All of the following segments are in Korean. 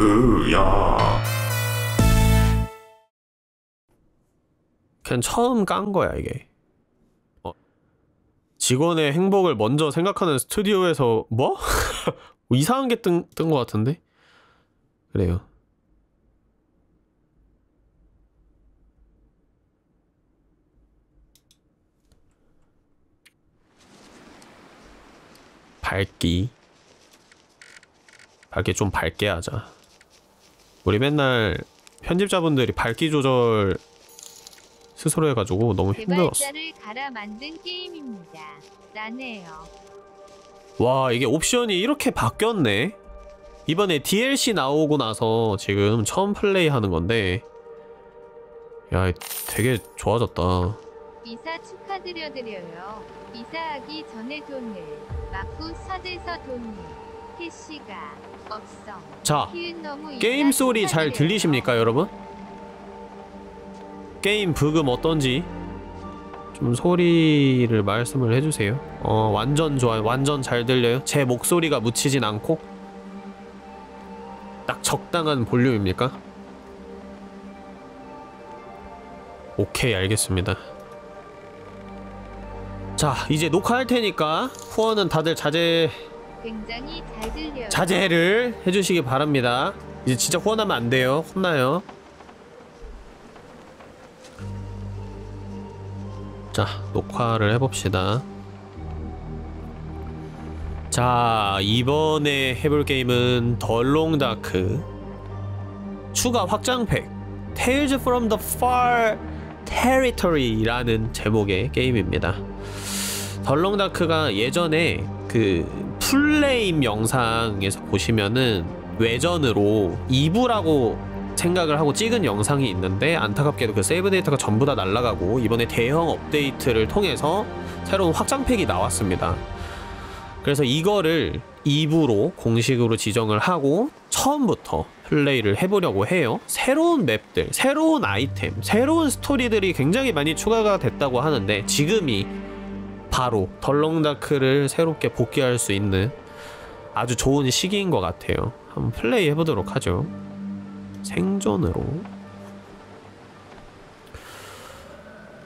으야. 그냥 처음 깐 거야 이게. 어. 직원의 행복을 먼저 생각하는 스튜디오에서 뭐? 이상한 게 뜬뜬것 같은데? 그래요. 밝기. 밝기 좀 밝게 하자. 우리 맨날 편집자분들이 밝기 조절 스스로 해가지고 너무 힘들었어. 와 이게 옵션이 이렇게 바뀌었네? 이번에 DLC 나오고 나서 지금 처음 플레이하는 건데. 야 되게 좋아졌다. 이사 축하드려드려요. 이사하기 전에 돈을. 맞고 서대서 돈을 캐시가. 자 게임 소리 잘. 들리십니까 여러분? 게임 브금 어떤지 좀 소리를 말씀을 해주세요 어 완전 좋아요 완전 잘 들려요 제 목소리가 묻히진 않고 딱 적당한 볼륨입니까? 오케이 알겠습니다 자 이제 녹화할 테니까 후원은 다들 자제 굉장히 잘 들려요. 자제를 해주시기 바랍니다. 이제 진짜 후원하면 안 돼요. 혼나요. 자, 녹화를 해봅시다. 자, 이번에 해볼 게임은 덜롱다크 추가 확장팩 Tales from the Far Territory라는 제목의 게임입니다. 덜렁다크가 예전에 그 플레임 영상에서 보시면은 외전으로 2부라고 생각을 하고 찍은 영상이 있는데 안타깝게도 그 세이브 데이터가 전부 다 날아가고 이번에 대형 업데이트를 통해서 새로운 확장팩이 나왔습니다. 그래서 이거를 2부로 공식으로 지정을 하고 처음부터 플레이를 해보려고 해요. 새로운 맵들, 새로운 아이템, 새로운 스토리들이 굉장히 많이 추가가 됐다고 하는데 지금이 바로 덜렁다크를 새롭게 복귀할 수 있는 아주 좋은 시기인 것 같아요. 한번 플레이 해보도록 하죠. 생존으로.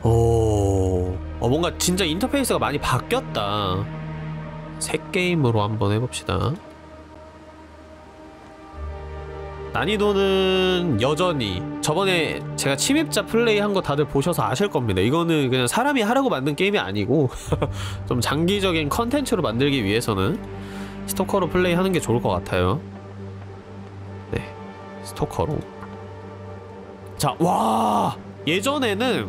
오, 어, 뭔가 진짜 인터페이스가 많이 바뀌었다. 새 게임으로 한번 해봅시다. 난이도는 여전히 저번에 제가 침입자 플레이 한 거 다들 보셔서 아실 겁니다. 이거는 그냥 사람이 하라고 만든 게임이 아니고 좀 장기적인 컨텐츠로 만들기 위해서는 스토커로 플레이 하는 게 좋을 것 같아요. 네, 스토커로. 자, 와! 예전에는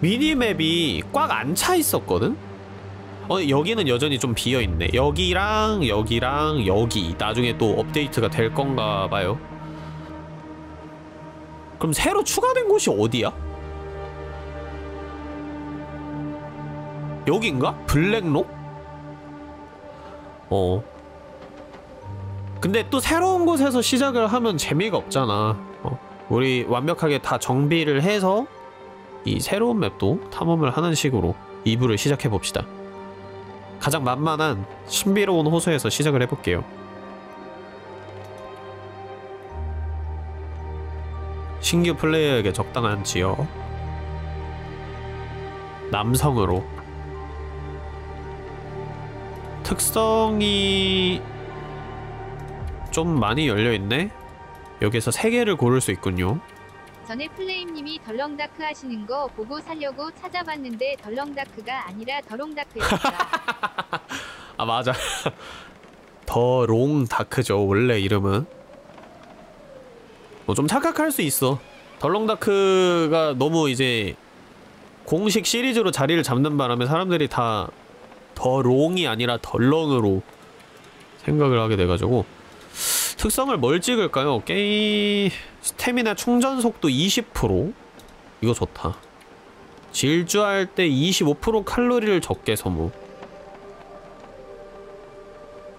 미니맵이 꽉 안 차 있었거든? 어, 여기는 여전히 좀 비어있네. 여기랑 여기랑 여기 나중에 또 업데이트가 될 건가 봐요. 그럼 새로 추가된 곳이 어디야? 여긴가? 블랙록? 어. 근데 또 새로운 곳에서 시작을 하면 재미가 없잖아. 어. 우리 완벽하게 다 정비를 해서 이 새로운 맵도 탐험을 하는 식으로 2부를 시작해 봅시다. 가장 만만한 신비로운 호수에서 시작을 해볼게요. 신규 플레이어에게 적당한 지역 남성으로 특성이 좀 많이 열려있네? 여기서 3개를 고를 수 있군요 전에 플레임님이 덜렁다크 하시는 거 보고 살려고 찾아봤는데 덜렁다크가 아니라 더롱다크였어요. 아 맞아. 더롱 다크죠 원래 이름은. 뭐 좀 착각할 수 있어. 덜렁다크가 너무 이제 공식 시리즈로 자리를 잡는 바람에 사람들이 다 더 롱이 아니라 덜렁으로 생각을 하게 돼가지고 특성을 뭘 찍을까요? 게임 스태미나 충전 속도 20% 이거 좋다. 질주할 때 25% 칼로리를 적게 소모.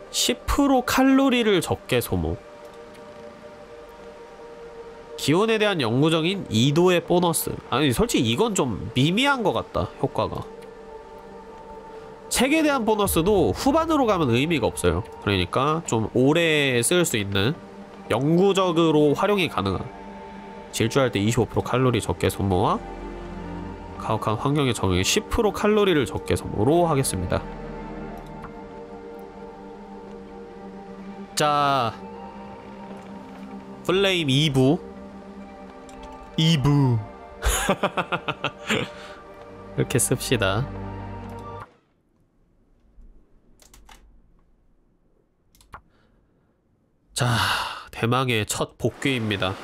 10% 칼로리를 적게 소모. 기온에 대한 영구적인 2도의 보너스. 아니 솔직히 이건 좀 미미한 것 같다 효과가 책에 대한 보너스도 후반으로 가면 의미가 없어요 그러니까 좀 오래 쓸 수 있는 영구적으로 활용이 가능한 질주할 때 25% 칼로리 적게 소모와 가혹한 환경에 적응해 10% 칼로리를 적게 소모로 하겠습니다. 자, 플레임 2부 2부 이렇게 씁시다. 자, 대망의 첫 복귀입니다.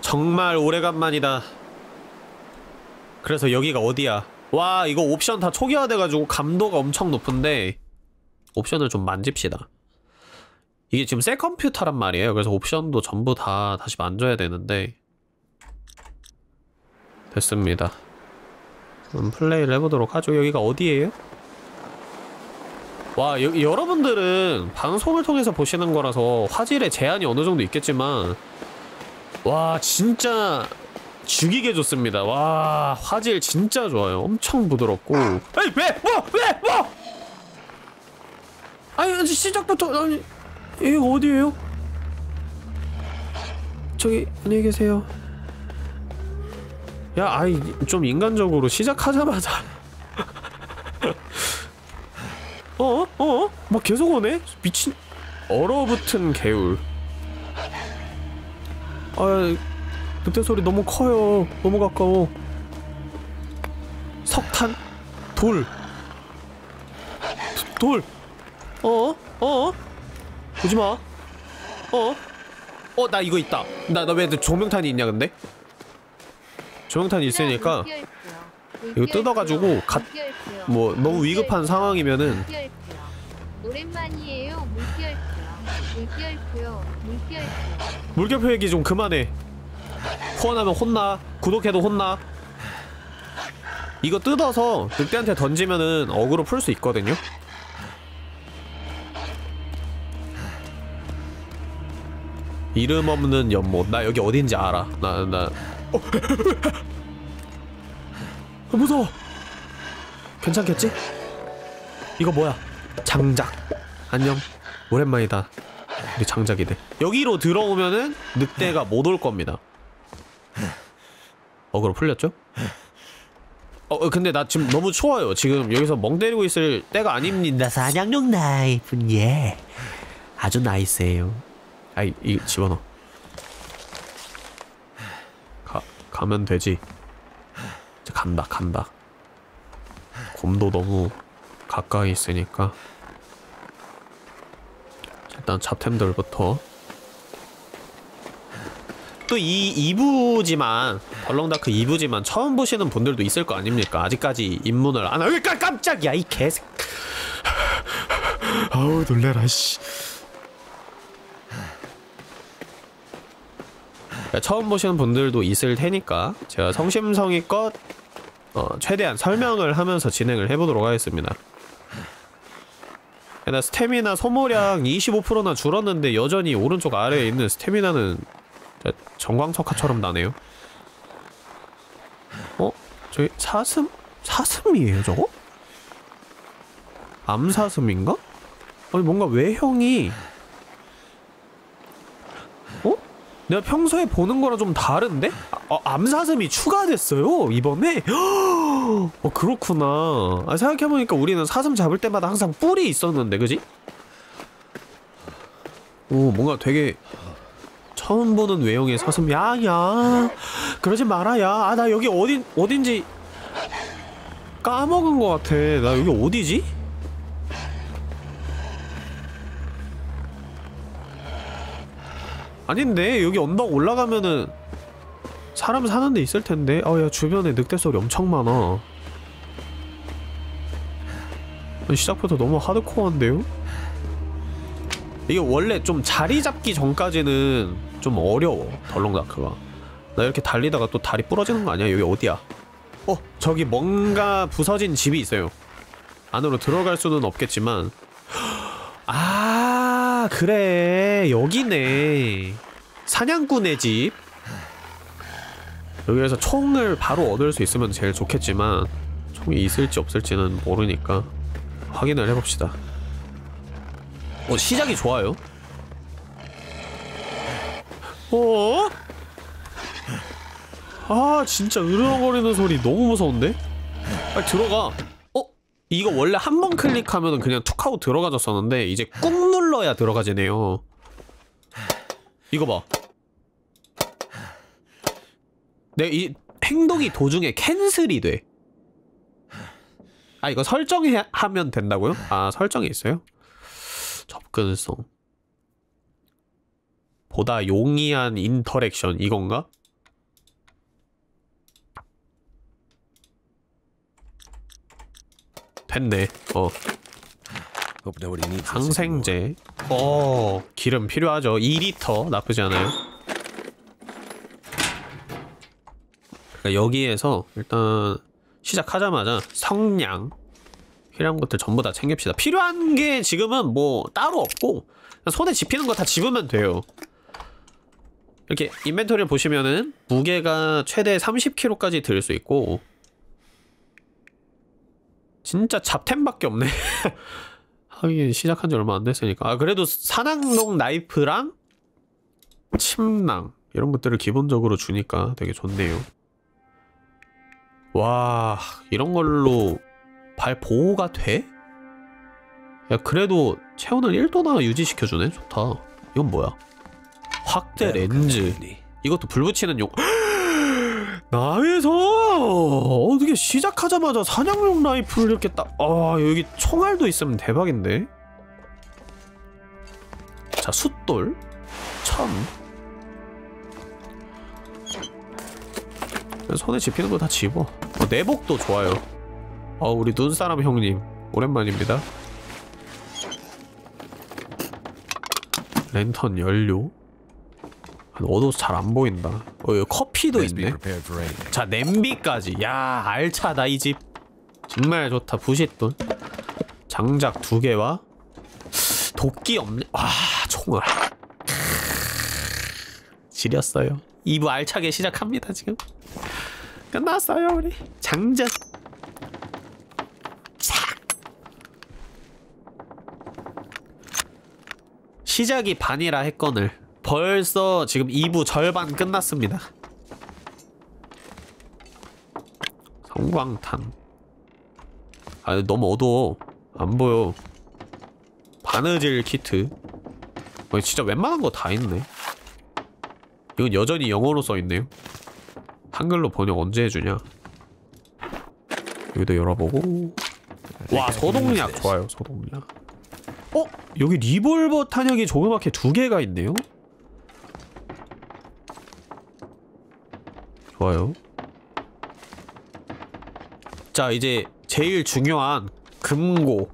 정말 오래간만이다. 그래서 여기가 어디야? 와, 이거 옵션 다 초기화돼가지고 감도가 엄청 높은데 옵션을 좀 만집시다. 이게 지금 새 컴퓨터란 말이에요. 그래서 옵션도 전부 다 다시 만져야 되는데 됐습니다. 그럼 플레이를 해보도록 하죠. 여기가 어디예요? 와, 여, 여러분들은 방송을 통해서 보시는 거라서 화질에 제한이 어느 정도 있겠지만 와, 진짜 죽이게 좋습니다. 와, 화질 진짜 좋아요. 엄청 부드럽고. 에이, 왜? 뭐? 왜? 뭐? 아니, 시작부터 아니 여기가 어디예요? 저기 안녕히 계세요. 야, 아이 좀 인간적으로 시작하자마자 어? 어? 막 계속 오네? 미친 얼어붙은 개울 아 늑대 소리 너무 커요 너무 가까워 석탄? 돌 돌! 어? 어? 오지마 어? 어? 나 이거 있다 나 나 왜 조명탄이 있냐 근데? 조명탄이 있으니까 이거 뜯어가지고 갓- 뭐 너무 위급한 상황이면은 오랜만이에요. 물결표. 물결표. 얘기 좀 그만해. 후원하면 혼나. 구독해도 혼나. 이거 뜯어서 늑대한테 던지면은 어그로 풀 수 있거든요. 이름 없는 연못. 나 여기 어딘지 알아. 나나 어. 아, 무서워. 괜찮겠지? 이거 뭐야? 장작. 안녕. 오랜만이다. 우리 장작이네. 여기로 들어오면은 늑대가 못 올 겁니다. 어그로 풀렸죠? 어 어, 근데 나 지금 너무 추워요. 지금 여기서 멍 때리고 있을 때가 아닙니다. 사냥용 나이프는 예 아주 나이스해요. 아이 이거 집어넣어 가, 가면 되지. 이제 간다 간다. 곰도 너무 가까이 있으니까. 일단 잡템들부터. 또 이 2부지만 덜렁다크 2부지만 처음 보시는 분들도 있을 거 아닙니까? 아직까지 입문을 안 깜- 깜짝이야 이 개새 아우 놀래라 씨 처음 보시는 분들도 있을 테니까 제가 성심성의껏 어, 최대한 설명을 하면서 진행을 해보도록 하겠습니다. 나 스태미나 소모량 25%나 줄었는데 여전히 오른쪽 아래에 있는 스태미나는 진짜 정광석화처럼 나네요. 어? 저기 사슴? 사슴이에요 저거? 암사슴인가? 아니 뭔가 외형이 어? 내가 평소에 보는 거랑 좀 다른데? 아, 어, 암사슴이 추가됐어요 이번에? 어 그렇구나 아, 생각해보니까 우리는 사슴 잡을 때마다 항상 뿔이 있었는데 그지? 오 뭔가 되게 처음 보는 외형의 사슴 야야 그러지 마라 야아 나 여기 어딘 어딘지 까먹은 것 같아 나 여기 어디지? 아닌데 여기 언덕 올라가면은 사람 사는 데 있을 텐데 아야 주변에 늑대 소리 엄청 많아 시작부터 너무 하드코어한데요? 이게 원래 좀 자리 잡기 전까지는 좀 어려워 덜렁다크가 나 이렇게 달리다가 또 다리 부러지는 거 아니야? 여기 어디야? 어 저기 뭔가 부서진 집이 있어요 안으로 들어갈 수는 없겠지만 아 그래 여기네 사냥꾼의 집 여기에서 총을 바로 얻을 수 있으면 제일 좋겠지만 총이 있을지 없을지는 모르니까 확인을 해봅시다 어 시작이 좋아요 어? 아 진짜 으르렁거리는 소리 너무 무서운데? 빨리 들어가 어? 이거 원래 한 번 클릭하면 그냥 툭 하고 들어가졌었는데 이제 꾹 눌러야 들어가지네요 이거 봐내이 행동이 도중에 캔슬이 돼. 아 이거 설정하면 된다고요? 아 설정이 있어요? 접근성 보다 용이한 인터랙션 이건가? 됐네. 어 항생제. 어 기름 필요하죠. 2리터 나쁘지 않아요. 그러니까 여기에서 일단 시작하자마자 성냥 필요한 것들 전부 다 챙깁시다. 필요한 게 지금은 뭐 따로 없고 손에 집히는 거 다 집으면 돼요. 이렇게 인벤토리를 보시면은 무게가 최대 30kg까지 들 수 있고 진짜 잡템밖에 없네. 하긴 시작한 지 얼마 안 됐으니까. 아 그래도 산악농 나이프랑 침낭 이런 것들을 기본적으로 주니까 되게 좋네요. 와 이런 걸로 발 보호가 돼? 야 그래도 체온을 1도나 유지시켜주네 좋다 이건 뭐야 확대 렌즈 이것도 불 붙이는 용 나에서? 어떻게 시작하자마자 사냥용 라이프를 이렇게 딱 아 여기 총알도 있으면 대박인데? 자 숫돌. 천. 손에 집히는 거 다 집어. 어, 내복도 좋아요. 어 우리 눈사람 형님. 오랜만입니다. 랜턴 연료? 어두워서 잘 안 보인다 어 커피도 있네. 자 냄비까지. 야 알차다 이 집. 정말 좋다 부싯돈. 장작 두 개와 도끼 없네. 와 총알. 지렸어요. 2부 알차게 시작합니다 지금. 끝났어요 우리. 착 시작이 반이라 했거늘 벌써 지금 2부 절반 끝났습니다. 성광탄. 아 너무 어두워. 안 보여. 바느질 키트. 어, 진짜 웬만한 거 다 있네. 이건 여전히 영어로 써있네요. 한글로 번역 언제 해주냐? 여기도 열어보고. 와 소독약. 좋아요 소독약. 어? 여기 리볼버 탄약이 조그맣게 두 개가 있네요 좋아요 자 이제 제일 중요한 금고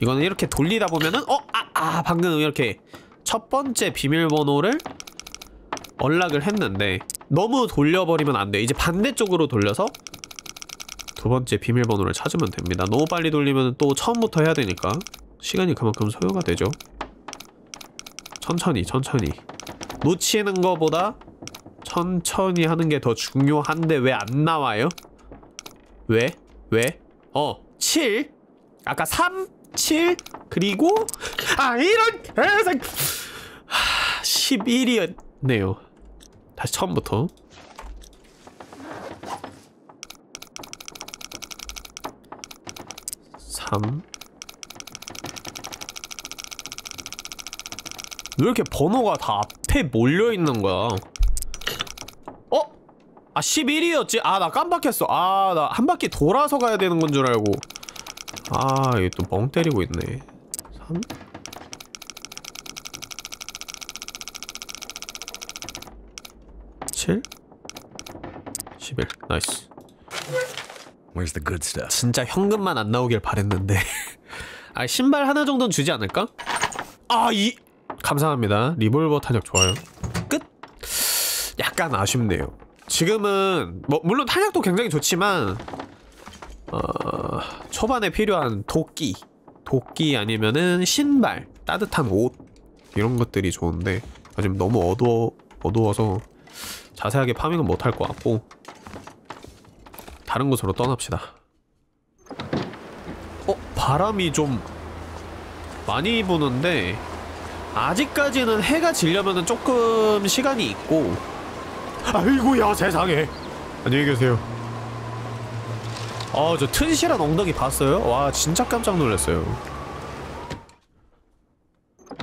이거는 이렇게 돌리다 보면은 어? 아, 아 방금 이렇게 첫 번째 비밀번호를 연락을 했는데 너무 돌려버리면 안 돼. 이제 반대쪽으로 돌려서 두 번째 비밀번호를 찾으면 됩니다. 너무 빨리 돌리면 또 처음부터 해야 되니까 시간이 그만큼 소요가 되죠. 천천히 천천히 놓치는 거보다 천천히 하는 게 더 중요한데 왜 안 나와요? 왜? 왜? 어 7? 아까 3? 7? 그리고 아 이런 개색 11이었네요 다시 처음부터 삼. 왜 이렇게 번호가 다 앞에 몰려있는 거야? 어? 아 11이었지? 아 나 깜빡했어 아 나 한 바퀴 돌아서 가야 되는 건 줄 알고 아 이거 또 멍 때리고 있네 3? 칠? 11 nice Where's the good stuff? 진짜 현금만 안 나오길 바랬는데 아 신발 하나 정도는 주지 않을까? 아 이 감사합니다 리볼버 탄약 좋아요 끝 약간 아쉽네요 지금은 뭐 물론 탄약도 굉장히 좋지만 어 초반에 필요한 도끼 도끼 아니면은 신발 따뜻한 옷 이런 것들이 좋은데 아, 지금 너무 어두워 어두워서 자세하게 파밍은 못할 것 같고 다른 곳으로 떠납시다 어? 바람이 좀 많이 부는데 아직까지는 해가 지려면 조금 시간이 있고 아이고야 세상에 안녕히 계세요 아저 튼실한 엉덩이 봤어요? 와 진짜 깜짝 놀랐어요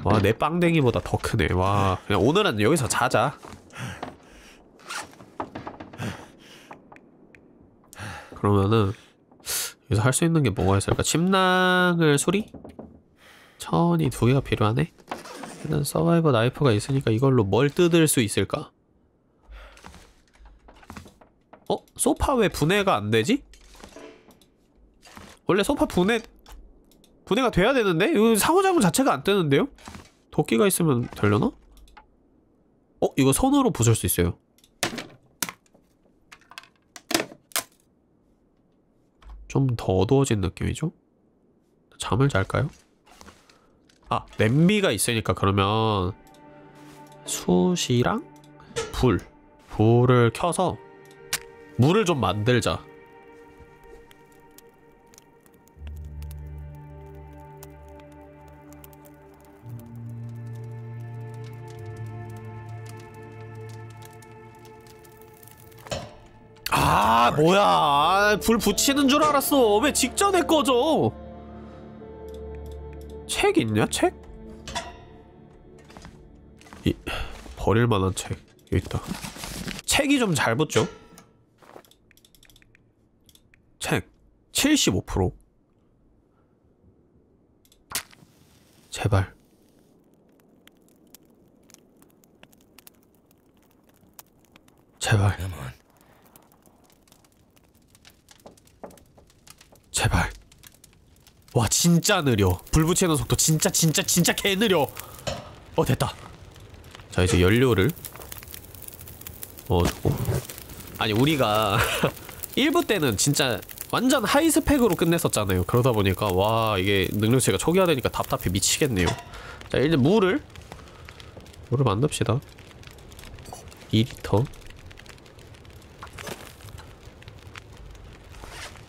와 내 빵댕이보다 더 크네 와 그냥 오늘은 여기서 자자 그러면은 여기서 할 수 있는 게 뭐가 있을까? 침낭을 수리? 천이 두 개가 필요하네 일단 서바이버 나이프가 있으니까 이걸로 뭘 뜯을 수 있을까? 어? 소파 왜 분해가 안 되지? 원래 소파 분해 분해가 돼야 되는데? 이거 상호작용 자체가 안 뜨는데요? 도끼가 있으면 되려나? 어? 이거 손으로 부술 수 있어요 좀 더 어두워진 느낌이죠? 잠을 잘까요? 아 냄비가 있으니까 그러면 숯이랑 불 불을 켜서 물을 좀 만들자. 아 뭐야. 아, 불 붙이는 줄 알았어. 왜 직전에 꺼져? 책 있냐 책? 이 버릴 만한 책 여기 있다. 책이 좀 잘 붙죠 책 75% 제발. 제발. 제발. 와 진짜 느려. 불 붙이는 속도 진짜 진짜 진짜 개 느려. 어 됐다. 자 이제 연료를 넣어주고. 아니 우리가 1부 때는 진짜 완전 하이 스펙으로 끝냈었잖아요. 그러다 보니까 와 이게 능력치가 초기화되니까 답답해 미치겠네요. 자 이제 물을 물을 만듭시다. 2리터.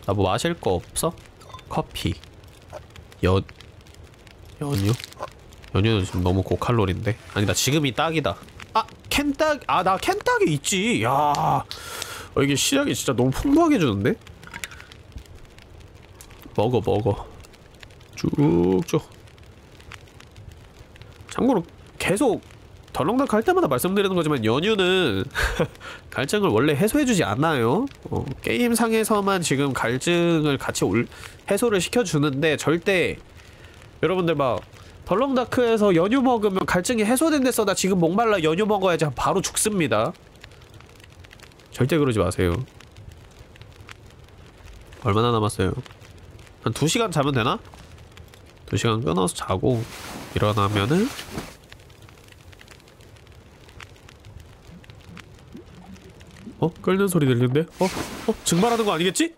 나 뭐 마실 거 없어? 커피. 연 연유? 연유는 지금 너무 고칼로리인데. 아니 나 지금이 딱이다. 아 캔딱 아 나 캔딱이 있지. 야 어, 이게 시작이 진짜 너무 풍부하게 주는데 먹어 먹어 쭉쭉 참고로 계속 덜렁덜 갈 때마다 말씀드리는 거지만 연유는 갈증을 원래 해소해주지 않아요. 어, 게임상에서만 지금 갈증을 같이 올, 해소를 시켜주는데 절대 여러분들 막 덜렁다크에서 연유 먹으면 갈증이 해소된댔어 나 지금 목말라 연유 먹어야지 바로 죽습니다. 절대 그러지 마세요. 얼마나 남았어요? 한 2시간 자면 되나? 2시간 끊어서 자고 일어나면은 어? 끓는 소리 들리는데? 어? 어? 증발하는 거 아니겠지?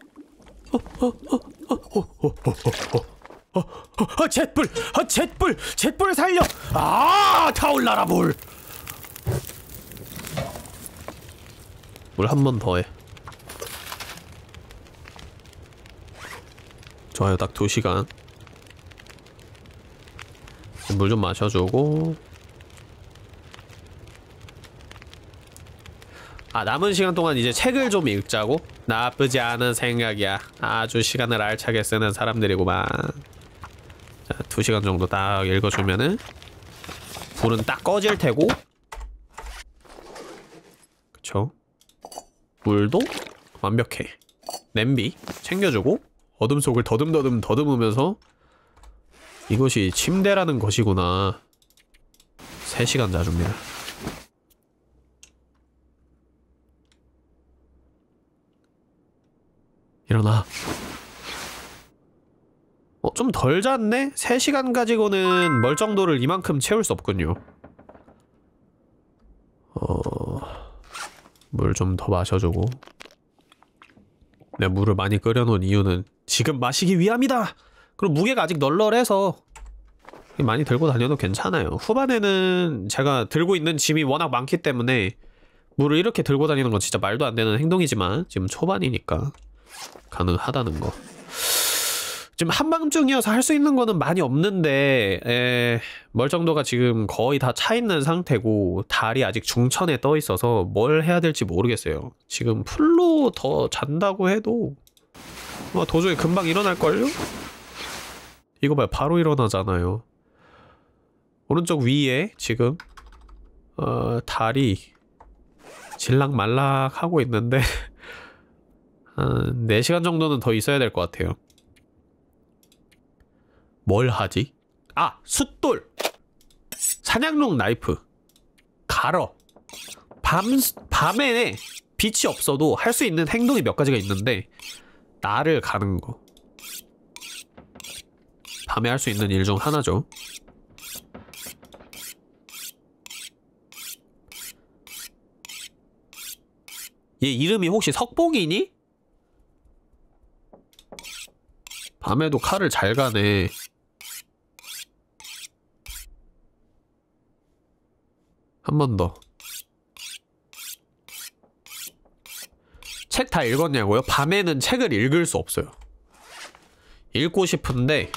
어? 어? 어? 어? 어? 어? 어? 어? 어? 어? 어? 잿불! 아 잿불! 잿불을 살려! 아! 타올라라 물! 물 한 번 더 해. 좋아요, 딱 2시간. 물 좀 마셔주고. 아 남은 시간 동안 이제 책을 좀 읽자고? 나쁘지 않은 생각이야. 아주 시간을 알차게 쓰는 사람들이구만. 자, 두 시간 정도 딱 읽어주면은 불은 딱 꺼질 테고. 그쵸? 물도 완벽해. 냄비 챙겨주고 어둠 속을 더듬더듬 더듬으면서 이것이 침대라는 것이구나 3시간 자줍니다 일어나. 어, 좀 덜 잤네? 3시간 가지고는 멀정도를 이만큼 채울 수 없군요. 어... 물 좀 더 마셔주고. 내 물을 많이 끓여놓은 이유는 지금 마시기 위함이다! 그리고 무게가 아직 널널해서 많이 들고 다녀도 괜찮아요. 후반에는 제가 들고 있는 짐이 워낙 많기 때문에 물을 이렇게 들고 다니는 건 진짜 말도 안 되는 행동이지만 지금 초반이니까 가능하다는 거. 지금 한밤중이어서 할 수 있는 거는 많이 없는데 에, 멀정도가 지금 거의 다 차 있는 상태고 달이 아직 중천에 떠 있어서 뭘 해야 될지 모르겠어요. 지금 풀로 더 잔다고 해도 뭐 도저히 금방 일어날걸요? 이거 봐요 바로 일어나잖아요. 오른쪽 위에 지금 어, 달이 질락말락 하고 있는데 한 4시간 정도는 더 있어야 될 것 같아요. 뭘 하지? 아! 숫돌! 사냥용 나이프 갈어 밤, 밤에 빛이 없어도 할 수 있는 행동이 몇 가지가 있는데 나를 가는 거 밤에 할 수 있는 일 중 하나죠 얘 이름이 혹시 석봉이니? 밤에도 칼을 잘 가네. 한 번 더. 책 다 읽었냐고요? 밤에는 책을 읽을 수 없어요. 읽고 싶은데,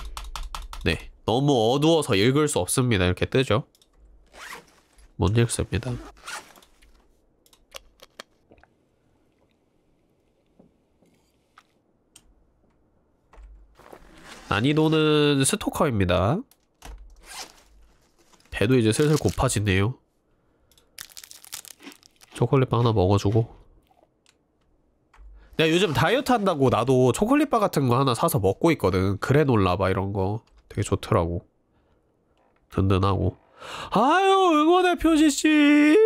네. 너무 어두워서 읽을 수 없습니다. 이렇게 뜨죠? 못 읽습니다. 난이도는 스토커입니다. 배도 이제 슬슬 고파지네요. 초콜릿바 하나 먹어주고. 내가 요즘 다이어트 한다고 나도 초콜릿바 같은 거 하나 사서 먹고 있거든. 그래놀라바 이런 거. 되게 좋더라고. 든든하고. 아유, 응원의 표시씨!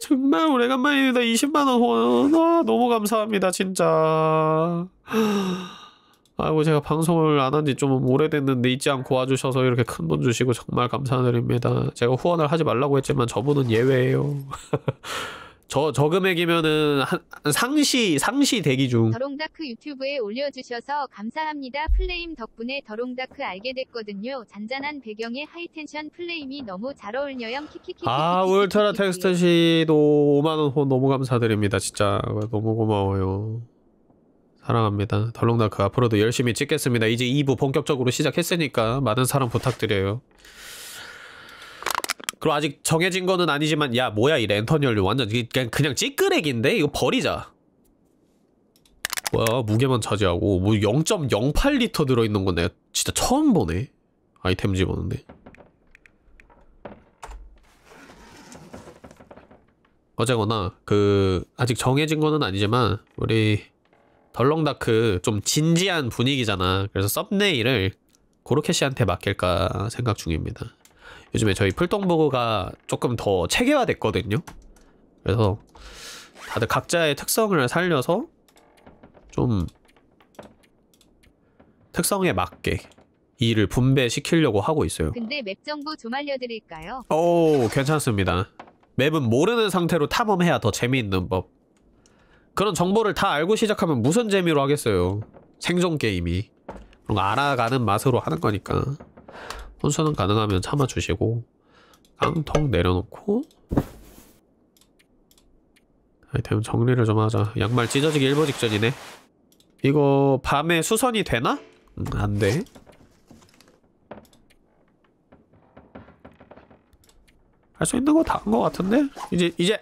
정말 오래간만입니다. 20만원 후원. 아, 너무 감사합니다, 진짜. 아이고 제가 방송을 안 한 지 좀 오래됐는데 잊지 않고 와주셔서 이렇게 큰 돈 주시고 정말 감사드립니다. 제가 후원을 하지 말라고 했지만 저분은 예외예요. 저, 저 금액이면은 한, 한 상시, 상시 대기 중. The Long Dark 유튜브에 올려주셔서 감사합니다. 플레임 덕분에 The Long Dark 알게 됐거든요. 잔잔한 배경에 high tension 플레임이 너무 잘 어울려요. 키키키키. 아, 울트라 텍스트 씨도 5만원 후원 너무 감사드립니다. 진짜. 너무 고마워요. 사랑합니다. 덜렁다크 앞으로도 열심히 찍겠습니다. 이제 2부 본격적으로 시작했으니까 많은 사랑 부탁드려요. 그리고 아직 정해진 거는 아니지만 야 뭐야 이 랜턴 연료 완전 그냥 그냥 찌끄레기인데 이거 버리자. 뭐야 무게만 차지하고 뭐 0.08리터 들어있는 건 내가 진짜 처음 보네. 아이템 집었는데. 어쨌거나 그 아직 정해진 거는 아니지만 우리 덜렁다크 좀 진지한 분위기잖아. 그래서 썸네일을 고로케 씨한테 맡길까 생각 중입니다. 요즘에 저희 풀동버거가 조금 더 체계화됐거든요. 그래서 다들 각자의 특성을 살려서 좀 특성에 맞게 일을 분배시키려고 하고 있어요. 근데 맵 정보 좀 알려드릴까요? 오, 괜찮습니다. 맵은 모르는 상태로 탐험해야 더 재미있는 법. 그런 정보를 다 알고 시작하면 무슨 재미로 하겠어요. 생존 게임이. 그런 거 알아가는 맛으로 하는 거니까. 혼수는 가능하면 참아주시고 깡통 내려놓고 아이템 정리를 좀 하자. 양말 찢어지기 일보 직전이네. 이거 밤에 수선이 되나? 음, 안 돼. 할 수 있는 거 다 한 거 같은데? 이제 이제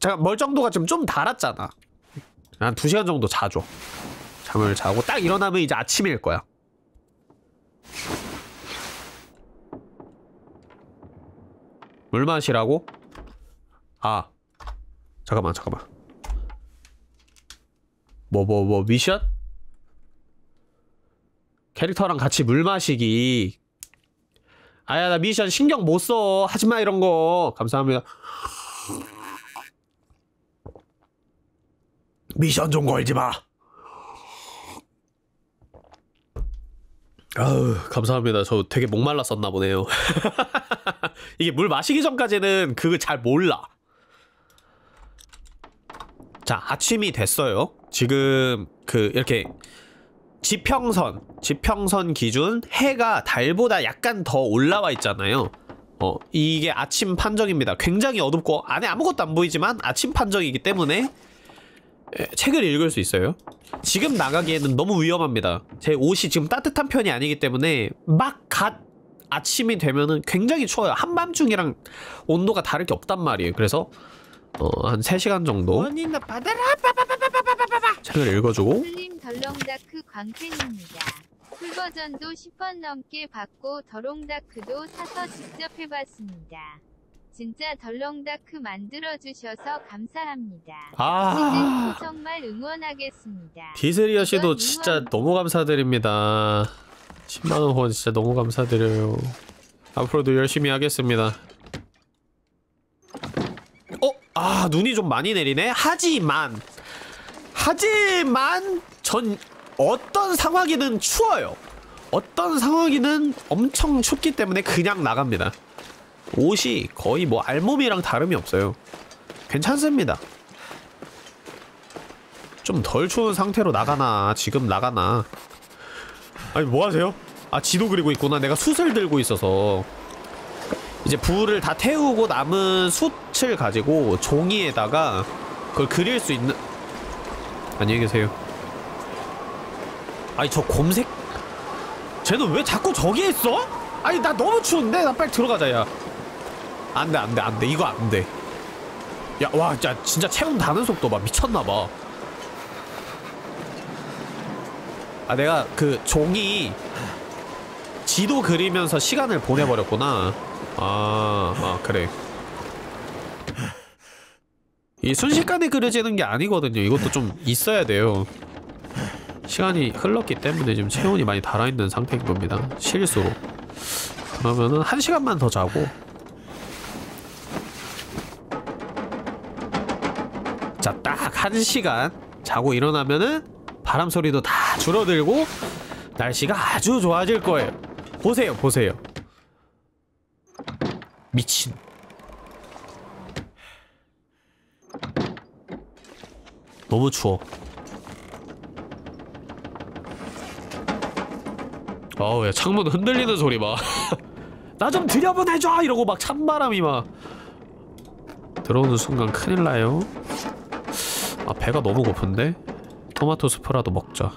잠깐 멀정도가 지금 좀 달았잖아. 한 2시간 정도 자줘. 잠을 자고 딱 일어나면 이제 아침일 거야. 물 마시라고? 아. 잠깐만, 잠깐만. 뭐, 뭐, 뭐, 미션? 캐릭터랑 같이 물 마시기. 아야, 나 미션 신경 못 써. 하지마, 이런 거. 감사합니다. 미션 좀 걸지 마. 아우, 감사합니다. 저 되게 목말랐었나 보네요. 이게 물 마시기 전까지는 그거 잘 몰라. 자, 아침이 됐어요. 지금 그 이렇게 지평선, 지평선 기준 해가 달보다 약간 더 올라와 있잖아요. 어 이게 아침 판정입니다. 굉장히 어둡고 안에 아무것도 안 보이지만 아침 판정이기 때문에 에, 책을 읽을 수 있어요. 지금 나가기에는 너무 위험합니다. 제 옷이 지금 따뜻한 편이 아니기 때문에 막 갓 아침이 되면은 굉장히 추워요. 한밤중이랑 온도가 다를 게 없단 말이에요. 그래서 어, 한 3시간 정도 책을 읽어주고 플레임 덜렁다크 광팬입니다. full version도 10번 넘게 봤고 The Long Dark도 사서 직접 해봤습니다. 진짜 덜렁다크 만들어주셔서 감사합니다. 아 시즌2 정말 응원하겠습니다. 디스리어 씨도 진짜 응원. 너무 감사드립니다. 10만원 후원 진짜 너무 감사드려요. 앞으로도 열심히 하겠습니다. 어? 아, 눈이 좀 많이 내리네? 하지만, 하지만, 전 어떤 상황이든 추워요. 어떤 상황이든 엄청 춥기 때문에 그냥 나갑니다. 옷이 거의 뭐 알몸이랑 다름이 없어요. 괜찮습니다. 좀 덜 추운 상태로 나가나 지금 나가나 아니 뭐 하세요? 아 지도 그리고 있구나. 내가 숯을 들고 있어서. 이제 불을 다 태우고 남은 숯을 가지고 종이에다가 그걸 그릴 수 있는 안녕히 계세요. 아니 저 곰색? 쟤는 왜 자꾸 저기 있어? 아니 나 너무 추운데? 나 빨리 들어가자 야. 안돼 안돼 안돼. 이거 안돼. 야와 진짜 체온 다는 속도 봐. 미쳤나봐 아 내가 그 종이 지도 그리면서 시간을 보내버렸구나. 아, 아 그래. 이 순식간에 그려지는 게 아니거든요. 이것도 좀 있어야 돼요. 시간이 흘렀기 때문에 지금 체온이 많이 달아있는 상태인 겁니다. 실수로 그러면은 한 시간만 더 자고. 자 딱 한 시간 자고 일어나면은 바람 소리도 다 줄어들고 날씨가 아주 좋아질 거예요. 보세요, 보세요. 미친. 너무 추워. 어우, 야, 창문 흔들리는 소리 봐. 나 좀 들여보내줘! 이러고 막 찬바람이 막. 들어오는 순간 큰일 나요. 아, 배가 너무 고픈데? 토마토 스프라도 먹자.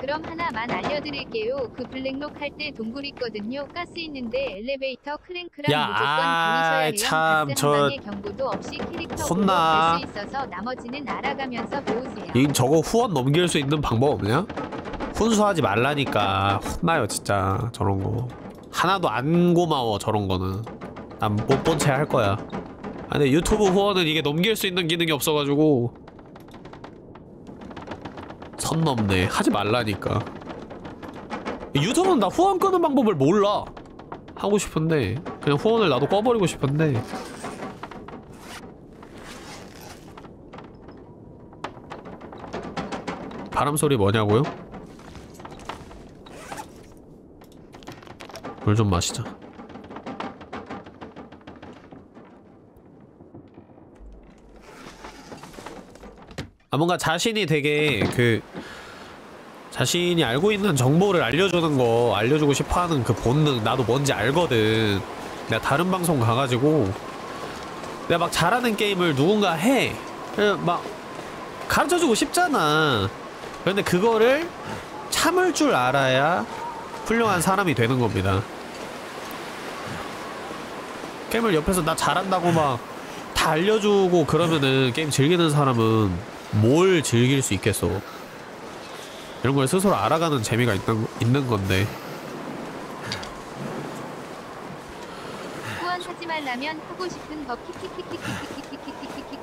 그럼 하나만 알려드릴게요. 그 블랙록 할 때 동굴 있거든요. 가스 있는데 엘리베이터 크랭크랑 야, 무조건 아이, 다니셔야 해요. 참, 가스 저- 한 방에 경고도 없이 캐릭터 혼나. 볼수 있어서 나머지는 알아가면서 배우세요. 이 저거 후원 넘길 수 있는 방법 없냐? 훈수하지 말라니까 혼나요 진짜 저런 거 하나도 안 고마워 저런 거는 난 못 본 채 할 거야 아 근데 유튜브 후원은 이게 넘길 수 있는 기능이 없어가지고 선 넘네 하지 말라니까 유튜브는 나 후원 끄는 방법을 몰라 하고 싶은데 그냥 후원을 나도 꺼버리고 싶은데 바람 소리 뭐냐고요? 물 좀 마시자. 아 뭔가 자신이 되게 그 자신이 알고 있는 정보를 알려주는 거 알려주고 싶어하는 그 본능 나도 뭔지 알거든. 내가 다른 방송 가가지고 내가 막 잘하는 게임을 누군가 해. 그냥 막 가르쳐주고 싶잖아. 근데 그거를 참을 줄 알아야 훌륭한 사람이 되는 겁니다. 게임을 옆에서 나 잘한다고 막 다 알려주고 그러면은 게임 즐기는 사람은 뭘 즐길 수 있겠어. 이런 걸 스스로 알아가는 재미가 있는, 있는 건데. 하지 말라면 하고 싶은 거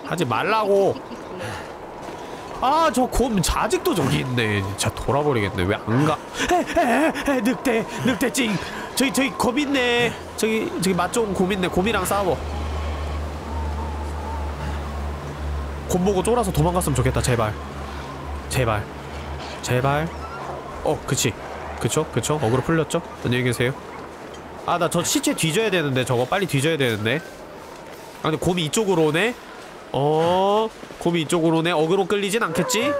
하지 말라고 아저곰 아직도 저기 있네 진짜 돌아버리겠네 왜 안가 늑대 늑대찡 저기 저기 곰 있네 저기 저기 맛 좋은 곰 있네 곰이랑 싸워 곰 보고 쫄아서 도망갔으면 좋겠다 제발 제발 제발. 어, 그치. 그쵸? 그쵸? 어그로 풀렸죠? 안녕히 계세요. 아, 나 저 시체 뒤져야 되는데, 저거 빨리 뒤져야 되는데. 아, 근데 곰이 이쪽으로 오네? 어, 곰이 이쪽으로 오네. 어그로 끌리진 않겠지?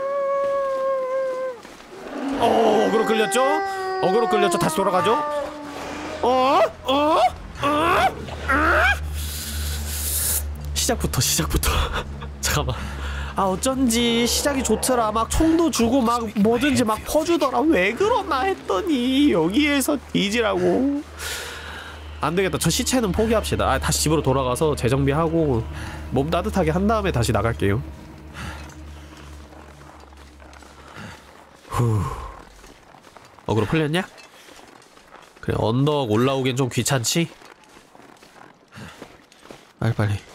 어, 어그로 끌렸죠? 어그로 끌렸죠? 다시 돌아가죠? 어? 어? 시작부터 시작부터 잠깐만 아 어쩐지 시작이 좋더라. 막 총도 주고 막 뭐든지 막 퍼주더라. 왜 그러나 했더니 여기에서 뒤지라고. 안 되겠다. 저 시체는 포기합시다. 아 다시 집으로 돌아가서 재정비하고 몸 따뜻하게 한 다음에 다시 나갈게요. 후. 어그로 풀렸냐? 그래 언덕 올라오긴 좀 귀찮지? 빨리빨리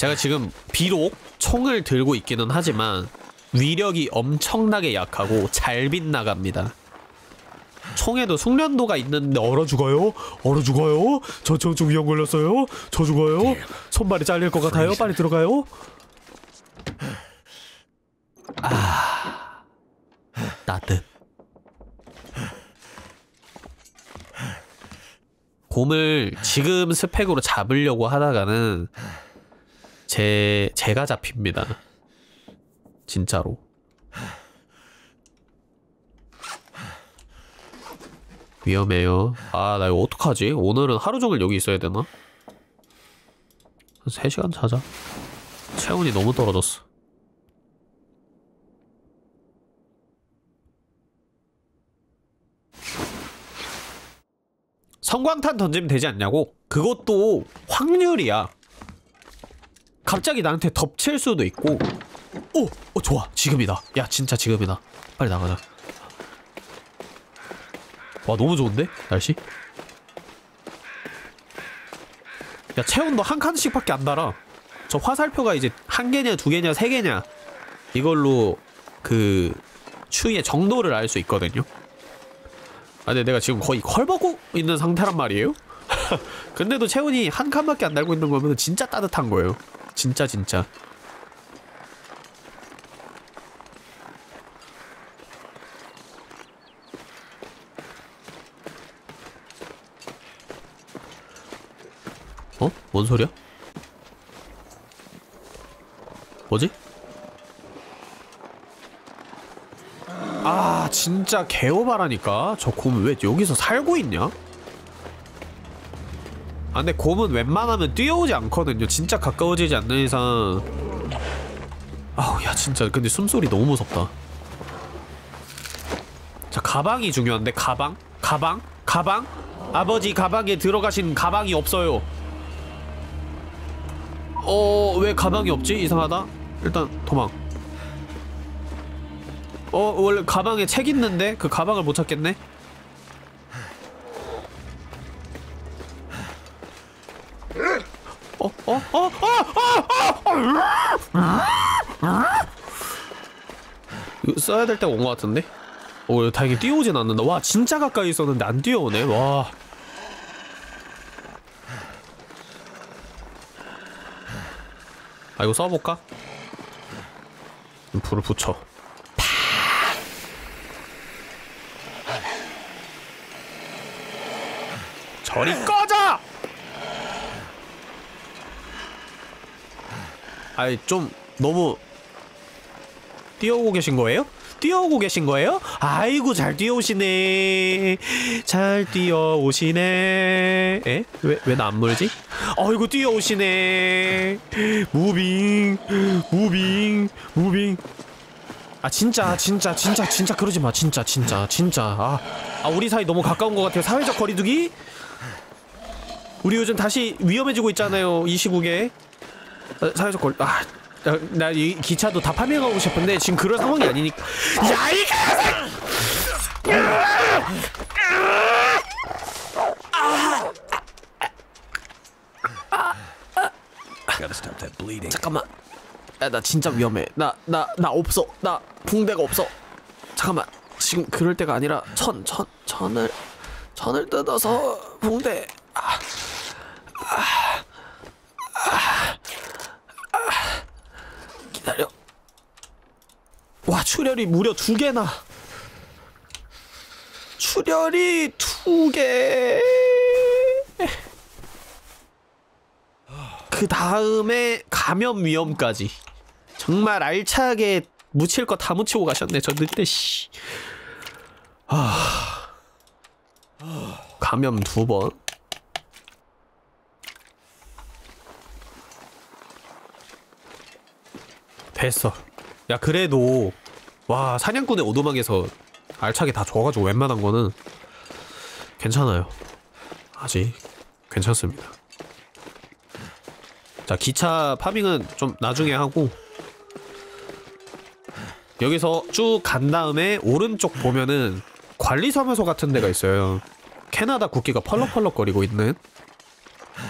제가 지금 비록 총을 들고 있기는 하지만 위력이 엄청나게 약하고 잘 빗나갑니다 총에도 숙련도가 있는데 얼어 죽어요? 얼어 죽어요? 저저저 위험 걸렸어요? 저 죽어요? 손발이 잘릴 것 같아요? 빨리 들어가요? 아 따뜻 곰을 지금 스펙으로 잡으려고 하다가는 제 제가 잡힙니다. 진짜로. 위험해요. 아, 나 이거 어떡하지? 오늘은 하루 종일 여기 있어야 되나? 한 3시간 자자. 체온이 너무 떨어졌어. 성광탄 던지면 되지 않냐고? 그것도 확률이야. 갑자기 나한테 덮칠 수도 있고. 오! 어, 좋아. 지금이다. 야, 진짜 지금이다. 빨리 나가자. 와, 너무 좋은데? 날씨? 야, 체온도 한 칸씩 밖에 안 달아. 저 화살표가 이제 한 개냐, 두 개냐, 세 개냐. 이걸로 그 추위의 정도를 알 수 있거든요. 아, 근데 내가 지금 거의 헐벗고 있는 상태란 말이에요? 근데도 체온이 한 칸밖에 안 달고 있는 거면 진짜 따뜻한 거예요. 진짜 진짜. 어? 뭔 소리야? 뭐지? 아 진짜 개오바라니까 저 곰은 왜 여기서 살고 있냐? 아 근데 곰은 웬만하면 뛰어오지 않거든요 진짜 가까워지지 않는 이상 아우 야 진짜 근데 숨소리 너무 무섭다 자 가방이 중요한데 가방? 가방? 가방? 아버지 가방에 들어가신 가방이 없어요 어 왜 가방이 없지? 이상하다 일단 도망 어 원래 가방에 책 있는데 그 가방을 못 찾겠네. 써야 될 때가 온 것 같은데? 어, 다행히 뛰어오진 않는다. 와, 진짜 가까이 있었는데 안 뛰어오네. 와. 아, 이거 써볼까? 불을 붙여. 저리 꺼져! 아이 좀 너무 뛰어오고 계신 거예요? 뛰어오고 계신 거예요? 아이고 잘 뛰어오시네. 잘 뛰어오시네. 에? 왜 왜 나 안 물지? 아이고 뛰어오시네. moving moving moving. 아 진짜 진짜 진짜 진짜 그러지 마. 진짜 진짜 진짜. 아, 아 우리 사이 너무 가까운 것 같아요. 사회적 거리두기? 우리 요즘 다시 위험해지고 있잖아요 이 시국에. 아, 사회적 거리. 아나 이 기차도 다 farming하고 싶은데 지금 그런 상황이 아니니까. 야이 that bleeding. 잠깐만. 야 나 진짜 위험해. 나 나 나 없어. 나 붕대가 없어. 잠깐만. 지금 그럴 때가 아니라 천 천 천을 천을 뜯어서 붕대. 아, 아, 아, 아, 기다려. 와 출혈이 무려 두 개나. 출혈이 두개. 그 다음에 감염 위험까지. 정말 알차게 묻힐 거 다 묻히고 가셨네 저 늑대 씨. 감염 두 번. 됐어. 야 그래도 와 사냥꾼의 오두막에서 알차게 다 줘가지고 웬만한 거는 괜찮아요. 아직 괜찮습니다. 자 기차 파밍은 좀 나중에 하고 여기서 쭉 간 다음에 오른쪽 보면은 관리사무소 같은 데가 있어요. 캐나다 국기가 펄럭펄럭거리고 있는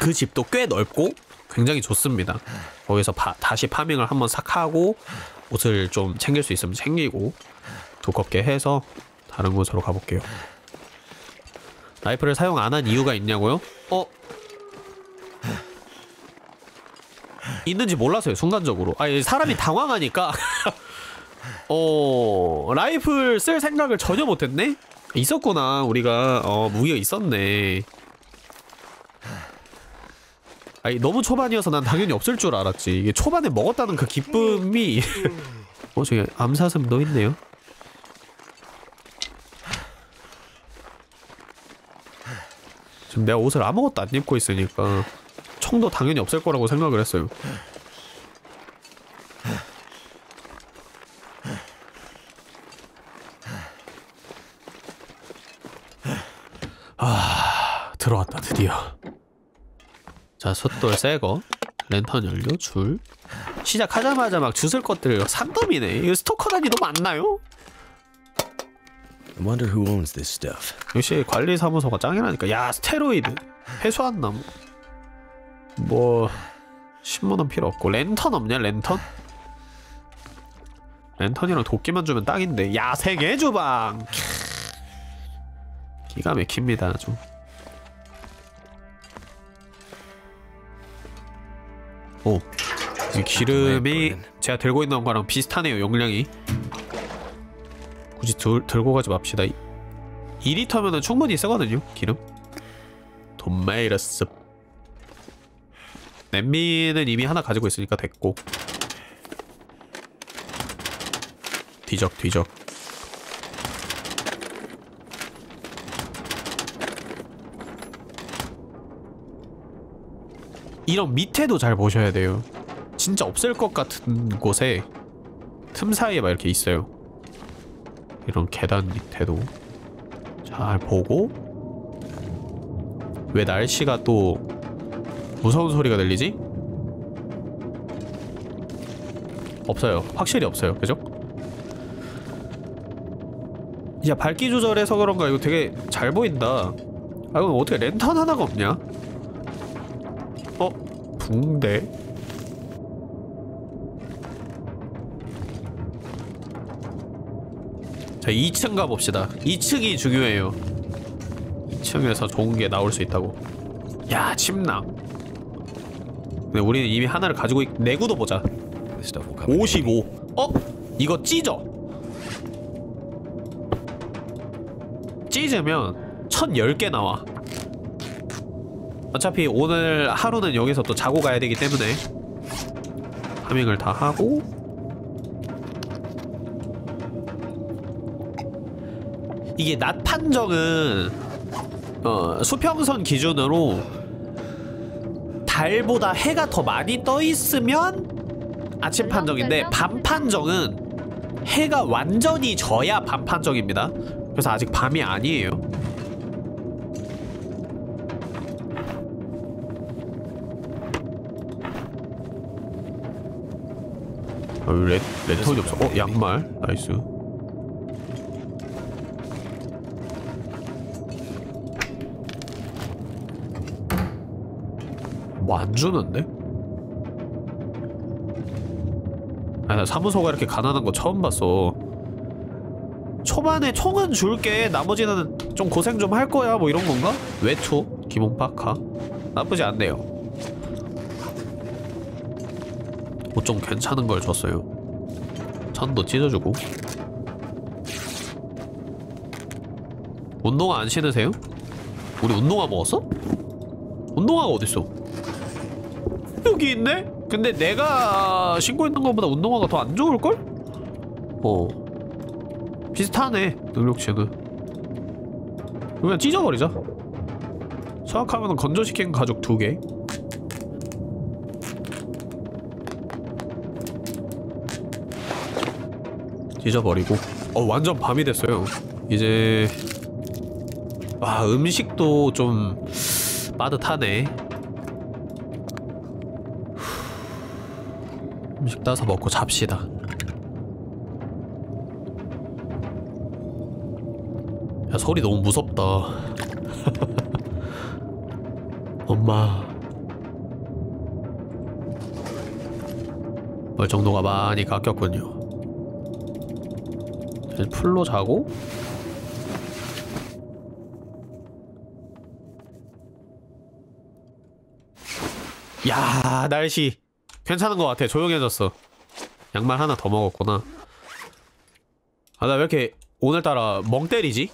그 집도 꽤 넓고 굉장히 좋습니다. 거기서 파- 다시 farming을 한번 싹 하고 옷을 좀 챙길 수 있으면 챙기고 두껍게 해서 다른 곳으로 가볼게요. 라이플을 사용 안 한 이유가 있냐고요? 어? 있는지 몰랐어요 순간적으로 아니 사람이 당황하니까 어 라이플 쓸 생각을 전혀 못했네 있었구나 우리가 어 무기가 있었네 아니 너무 초반이어서 난 당연히 없을 줄 알았지. 이게 초반에 먹었다는 그 기쁨이. 어 저기 암사슴 너 있네요. 지금 내가 옷을 아무것도 안 입고 있으니까 총도 당연히 없을 거라고 생각을 했어요. 아 들어왔다 드디어 자 숫돌 새거 랜턴 연료 줄. 시작하자마자 막 주울 것들 산더미네. 이거 스토커 단위 너무 안 나요? I wonder who owns this stuff. 역시 관리 사무소가 짱이라니까. 야 스테로이드. 회수한 나무. 뭐 신문은 필요 없고. 랜턴 없냐 랜턴? 랜턴이랑 도끼만 주면 딱인데. 야생의 주방. 캬. 기가 막힙니다 아 오. 이 기름이 제가 들고 있는 거랑 비슷하네요 용량이. 굳이 들, 들고 가지 맙시다. 2리터면은 충분히 쓰거든요 기름. 돈메이러스. 냄비는 이미 하나 가지고 있으니까 됐고. 뒤적 뒤적 이런 밑에도 잘 보셔야 돼요 진짜 없을 것 같은 곳에 틈 사이에 막 이렇게 있어요 이런 계단 밑에도 잘 보고 왜 날씨가 또 무서운 소리가 들리지? 없어요. 확실히 없어요. 그죠? 야 밝기 조절해서 그런가 이거 되게 잘 보인다. 아 그럼 어떻게 랜턴 하나가 없냐? 어? 붕대? 자 2층 가봅시다. 2층이 중요해요. 2층에서 좋은 게 나올 수 있다고. 야 침낭. 근데 우리는 이미 하나를 가지고 있... 내구도 보자. This stuff will come. in handy. 55. 어? 이거 찢어. 찢으면 1010개 나와. 어차피 오늘 하루는 여기서 또 자고 가야 되기 때문에 파밍을 다 하고 이게 낮 판정은 어, 수평선 기준으로 달보다 해가 더 많이 떠 있으면 아침 판정인데 밤 판정은 해가 완전히 져야 밤 판정입니다. 그래서 아직 밤이 아니에요. 아, 왜 랜, 랜턴이 없어. 어, 양말. 나이스. 뭐안 주는데? 아, 나 사무소가 이렇게 가난한 거 처음 봤어. 초반에 총은 줄게. 나머지는 좀 고생 좀 할 거야. 뭐 이런 건가? 외투, 기본 파카. 나쁘지 않네요. 옷 좀 괜찮은 걸 줬어요. 천도 찢어주고. 운동화 안 신으세요? 우리 운동화 먹었어? 운동화가 어딨어? 여기 있네? 근데 내가 신고 있는 것보다 운동화가 더 안 좋을걸? 어 비슷하네 능력치는 그냥 찢어버리자 정확하면 건조시킨 가죽 두개 찢어버리고. 어 완전 밤이 됐어요. 이제 와 음식도 좀 빠듯하네. 음식 따서 먹고 잡시다. 야 소리 너무 무섭다. 엄마. 뭘 정도가 많이 깎였군요 이제 풀로 자고. 야 날씨. 괜찮은 것 같아. 조용해졌어. 양말 하나 더 먹었구나. 아 나 왜 이렇게 오늘따라 멍 때리지?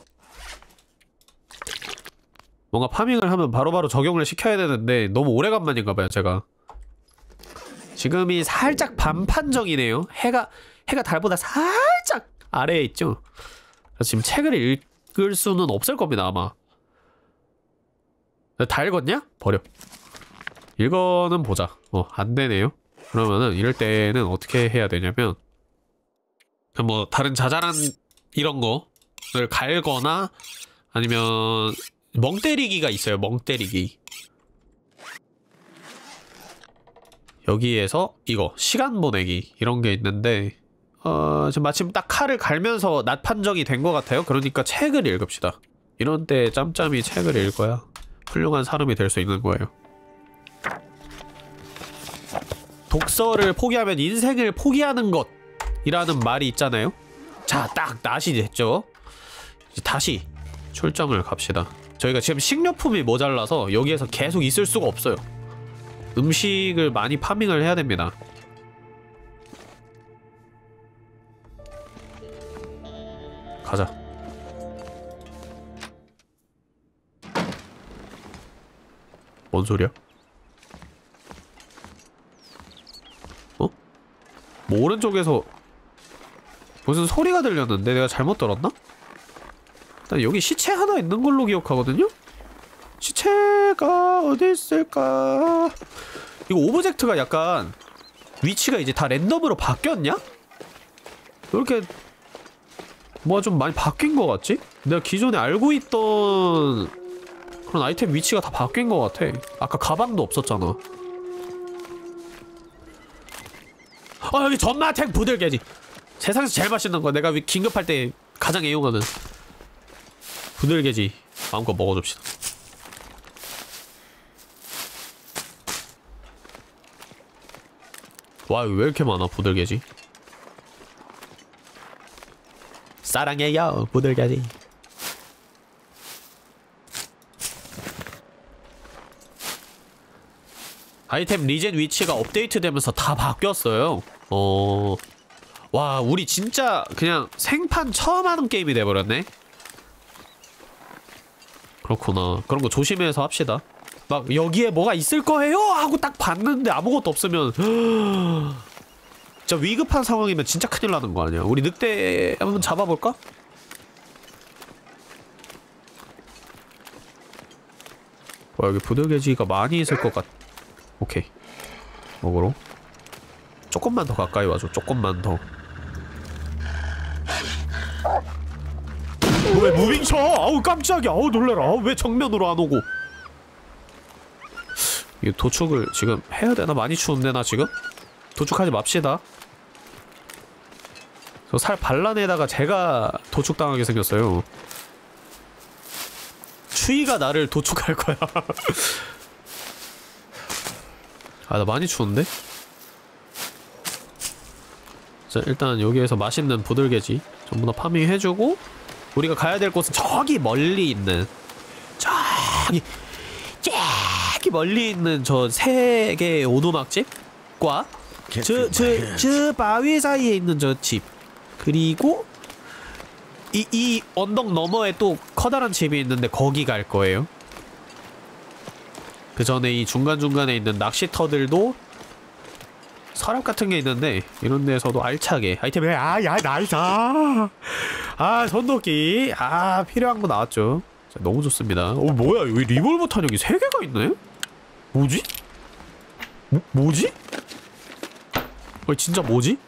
뭔가 파밍을 하면 바로바로 적용을 시켜야 되는데 너무 오래간만인가봐요 제가. 지금이 살짝 반판정이네요. 해가 해가 달보다 살짝 아래에 있죠. 지금 책을 읽을 수는 없을 겁니다 아마. 다 읽었냐? 버려. 이거는 보자. 어 안 되네요. 그러면은 이럴 때는 어떻게 해야 되냐면 뭐 다른 자잘한 이런 거를 갈거나 아니면 멍 때리기가 있어요 멍 때리기. 여기에서 이거 시간 보내기 이런 게 있는데 어 지금 마침 딱 칼을 갈면서 낮 판정이 된 것 같아요. 그러니까 책을 읽읍시다. 이런 때 짬짬이 책을 읽어야 훌륭한 사람이 될 수 있는 거예요. 독서를 포기하면 인생을 포기하는 것이라는 말이 있잖아요. 자 딱 낮이 됐죠. 다시 출정을 갑시다. 저희가 지금 식료품이 모자라서 여기에서 계속 있을 수가 없어요. 음식을 많이 파밍을 해야 됩니다 가자 뭔 소리야? 어? 뭐 오른쪽에서 무슨 소리가 들렸는데 내가 잘못 들었나? 난 여기 시체 하나 있는 걸로 기억하거든요? 시체가 어디 있을까? 이거 object가 약간 위치가 이제 다 랜덤으로 바뀌었냐? 왜 이렇게 뭐가 좀 많이 바뀐 것 같지? 내가 기존에 알고 있던 그런 아이템 위치가 다 바뀐 것 같아. 아까 가방도 없었잖아. 어 여기 존맛탱 부들개지. 세상에서 제일 맛있는 거 내가 긴급할 때 가장 애용하는 부들개지. 마음껏 먹어줍시다. 와, 왜 이렇게 많아, 부들개지? 사랑해요, 부들개지. 아이템 리젠 위치가 업데이트 되면서 다 바뀌었어요. 어... 와, 우리 진짜 그냥 생판 처음 하는 게임이 돼버렸네? 그렇구나. 그런 거 조심해서 합시다. 막 여기에 뭐가 있을 거예요 하고 딱 봤는데 아무것도 없으면 진짜 위급한 상황이면 진짜 큰일 나는 거 아니야 우리 늑대 한번 잡아볼까? 와 여기 부들개지가 많이 있을 것 같... 오케이 먹으러 조금만 더 가까이 와줘 조금만 더 왜 무빙 쳐? 아우 깜짝이야 아우 놀래라 아우 왜 정면으로 안 오고 이 도축을 지금 해야 되나? 많이 추운데 나 지금? 도축하지 맙시다. 저 살 발라내다가 제가 도축당하게 생겼어요. 추위가 나를 도축할 거야. 아 나 많이 추운데? 자 일단 여기에서 맛있는 부들개지 전부 다 파밍해주고 우리가 가야 될 곳은 저기 멀리 있는 저기 저기 멀리 있는 저 세 개의 오두막집과 저 저 저 바위 사이에 있는 저 집 그리고 이 이 언덕 너머에 또 커다란 집이 있는데 거기 갈 거예요. 그 전에 이 중간 중간에 있는 낚시터들도 서랍 같은 게 있는데 이런 데서도 알차게 아이템을 아야 나이스 아 손도끼 아 필요한 거 나왔죠 자, 너무 좋습니다. 어 뭐야 여기 리볼버 탄약이 세 개가 있네? 뭐지? 뭐, 뭐지? 어 진짜 뭐지?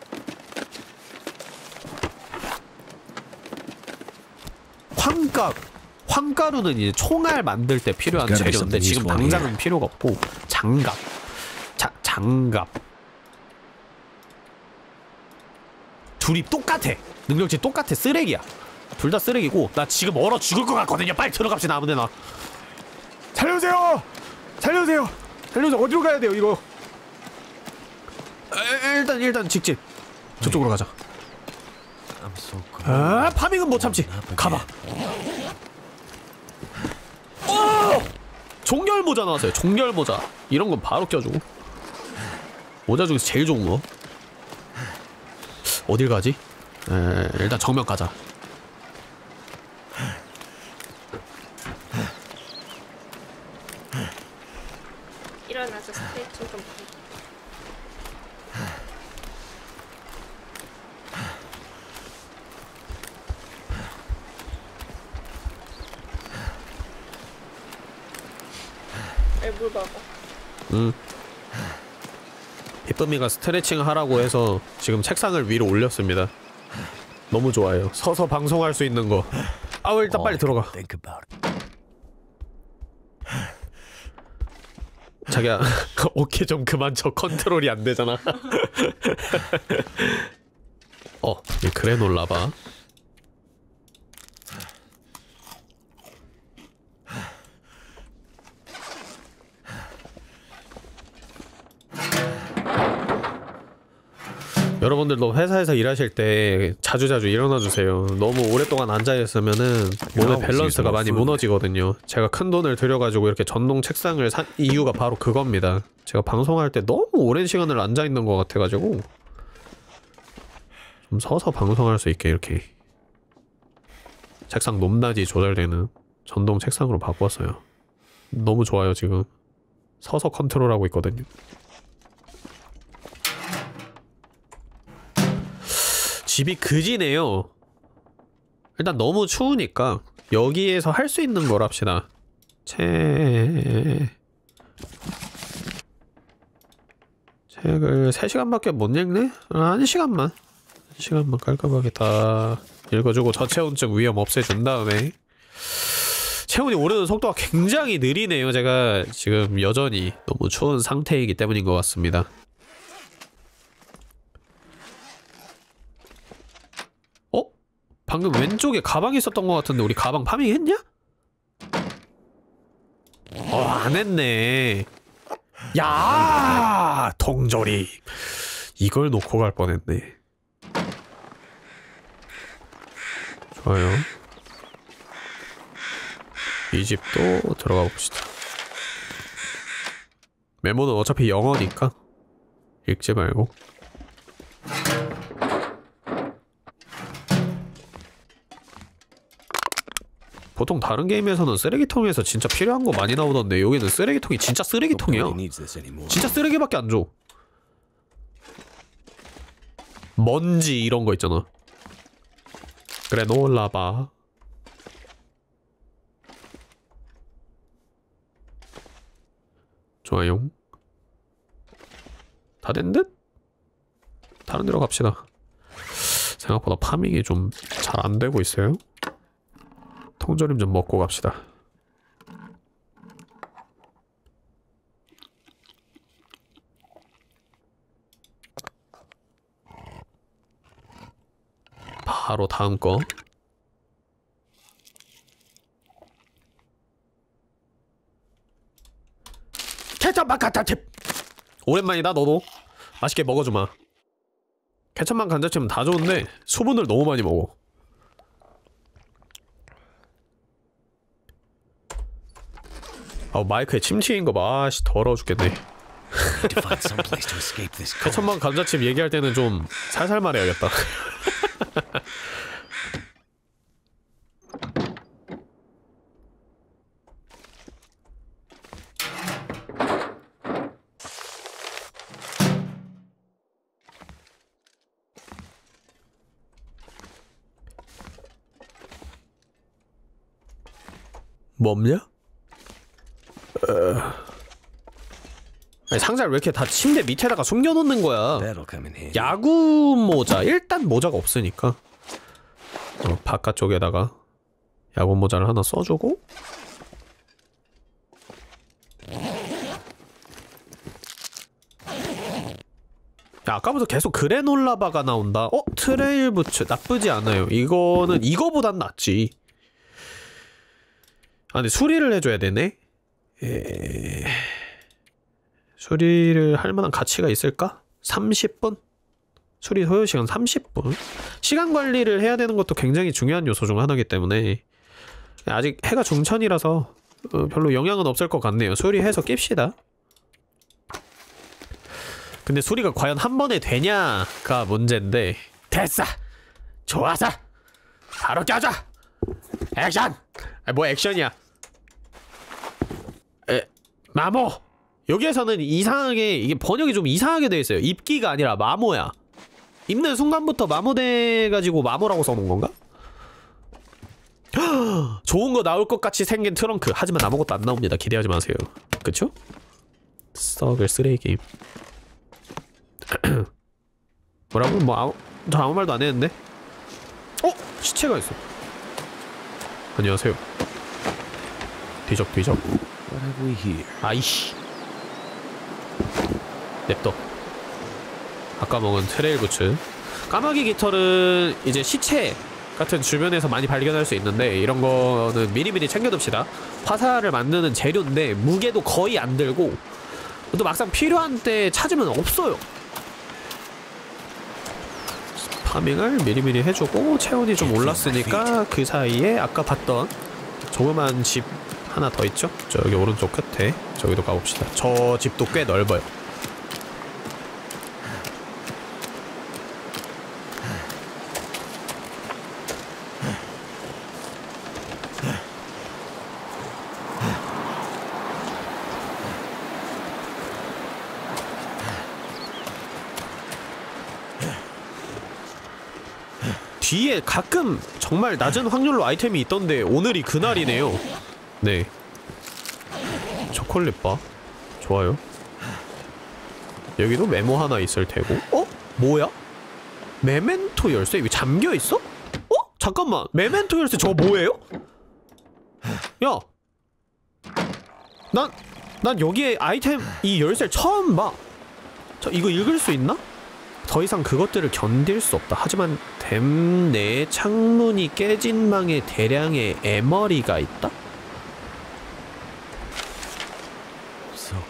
황가 황가루는 이제 총알 만들 때 필요한 재료인데 지금 당장은 필요가 없고 장갑 자 장갑 둘이 똑같아 능력치 똑같아 쓰레기야 둘 다 쓰레기고 나 지금 얼어 죽을 것 같거든요 빨리 들어갑시다 아무데나 살려주세요! 살려주세요! 살려주세요! 어디로 가야 돼요, 이거? 에, 일단 일단 직진. 저쪽으로 가자. 아 파밍은 못 참지. 가봐. 어! 종결 모자 나왔어요. 종결 모자. 이런 건 바로 껴주고. 모자 중에서 제일 좋은 거. 어딜 가지? 에, 일단 정면 가자 일어나서 스트레칭 좀 해. 물 먹어. 이쁨이가 스트레칭 하라고 해서 지금 책상을 위로 올렸습니다. 너무 좋아요. 서서 방송할 수 있는 거. 아우 일단 빨리 들어가. 자기야 어깨 좀 그만 쳐. 컨트롤이 안 되잖아. 어, 이 그래놀라바 여러분들도 회사에서 일하실 때 자주자주 일어나 주세요. 너무 오랫동안 앉아 있으면은 몸의 밸런스가 많이 무너지거든요. 제가 큰 돈을 들여가지고 이렇게 전동 책상을 산 이유가 바로 그겁니다. 제가 방송할 때 너무 오랜 시간을 앉아 있는 것 같아가지고 좀 서서 방송할 수 있게 이렇게 책상 높낮이 조절되는 전동 책상으로 바꿨어요. 너무 좋아요 지금. 서서 컨트롤하고 있거든요. 집이 그지네요. 일단 너무 추우니까 여기에서 할 수 있는 걸 합시다. 책... 책을 3시간밖에 못 읽네? 아, 1시간만. 1시간만 깔끔하게 다 읽어주고 저체온증 위험 없애준 다음에 체온이 오르는 속도가 굉장히 느리네요. 제가 지금 여전히 너무 추운 상태이기 때문인 것 같습니다. 방금 왼쪽에 가방이 있었던 것 같은데 우리 가방 파밍했냐? 어, 안 했네. 야, 동절이 이걸 놓고 갈 뻔했네. 좋아요. 이 집도 들어가 봅시다. 메모는 어차피 영어니까 읽지 말고. 보통 다른 게임에서는 쓰레기통에서 진짜 필요한 거 많이 나오던데 여기는 쓰레기통이 진짜 쓰레기통이야. This anymore. 진짜 쓰레기밖에 안 줘. 먼지 이런 거 있잖아. 그래 놀라봐. 좋아요. 다 된 듯? 다른 데로 갑시다. 생각보다 파밍이 좀 잘 안 되고 있어요. 통조림 좀 먹고 갑시다. 바로 다음 거. 케첩만 감자칩. 오랜만이다 너도. 맛있게 먹어주마. 케첩만 감자칩은 다 좋은데 수분을 너무 많이 먹어. 어, 마이크에 침 튀긴 거 봐. 아씨 더러워 죽겠네. 천만 감자칩 얘기할 때는 좀 살살 말해야겠다. 뭐 없냐? 어... 아니, 상자를 왜 이렇게 다 침대 밑에다가 숨겨놓는 거야? 야구 모자 일단 모자가 없으니까 어, 바깥쪽에다가 야구 모자를 하나 써주고 야, 아까부터 계속 그래놀라바가 나온다. 어? trail 부츠 나쁘지 않아요. 이거는 이거보단 낫지. 아 근데 수리를 해줘야 되네. 에... 수리를 할 만한 가치가 있을까? 30분? 수리 소요 시간 30분? 시간 관리를 해야 되는 것도 굉장히 중요한 요소 중 하나이기 때문에 아직 해가 중천이라서 어, 별로 영향은 없을 것 같네요. 수리해서 깁시다. 근데 수리가 과연 한 번에 되냐가 문제인데 됐어! 좋아서! 바로 껴줘! 액션! 아, 뭐 액션이야? 에, 마모! 여기에서는 이상하게 이게 번역이 좀 이상하게 돼 있어요. 입기가 아니라 마모야. 입는 순간부터 마모돼 가지고 마모라고 써놓은 건가? 좋은 거 나올 것 같이 생긴 트렁크. 하지만 아무것도 안 나옵니다. 기대하지 마세요. 그쵸? 썩을 쓰레기. 뭐라고? 뭐 아무 저 아무 말도 안 했는데. 어? 시체가 있어. 안녕하세요. 뒤적 뒤적. What have we here? 아이씨. 냅둬. 아까 먹은 trail 부츠. 까마귀 깃털은 이제 시체 같은 주변에서 많이 발견할 수 있는데 이런 거는 미리미리 챙겨둡시다. 화살을 만드는 재료인데 무게도 거의 안 들고 또 막상 필요한 때 찾으면 없어요. 파밍을 미리미리 해주고 체온이 좀 올랐으니까 그 사이에 아까 봤던 조그만 집 하나 더 있죠? 저기 오른쪽 끝에. 저기도 가봅시다. 저 집도 꽤 넓어요. 뒤에 가끔 정말 낮은 확률로 아이템이 있던데 오늘이 그날이네요 네 초콜릿 바 좋아요 여기도 메모 하나 있을 테고 어? 뭐야? 메멘토 열쇠? 이거 잠겨있어? 어? 잠깐만 메멘토 열쇠 저거 뭐예요? 야 난, 난 여기에 아이템 이 열쇠를 처음 봐 자, 이거 읽을 수 있나? 더 이상 그것들을 견딜 수 없다. 하지만 댐 내 창문이 깨진 방에 대량의 에머리가 있다?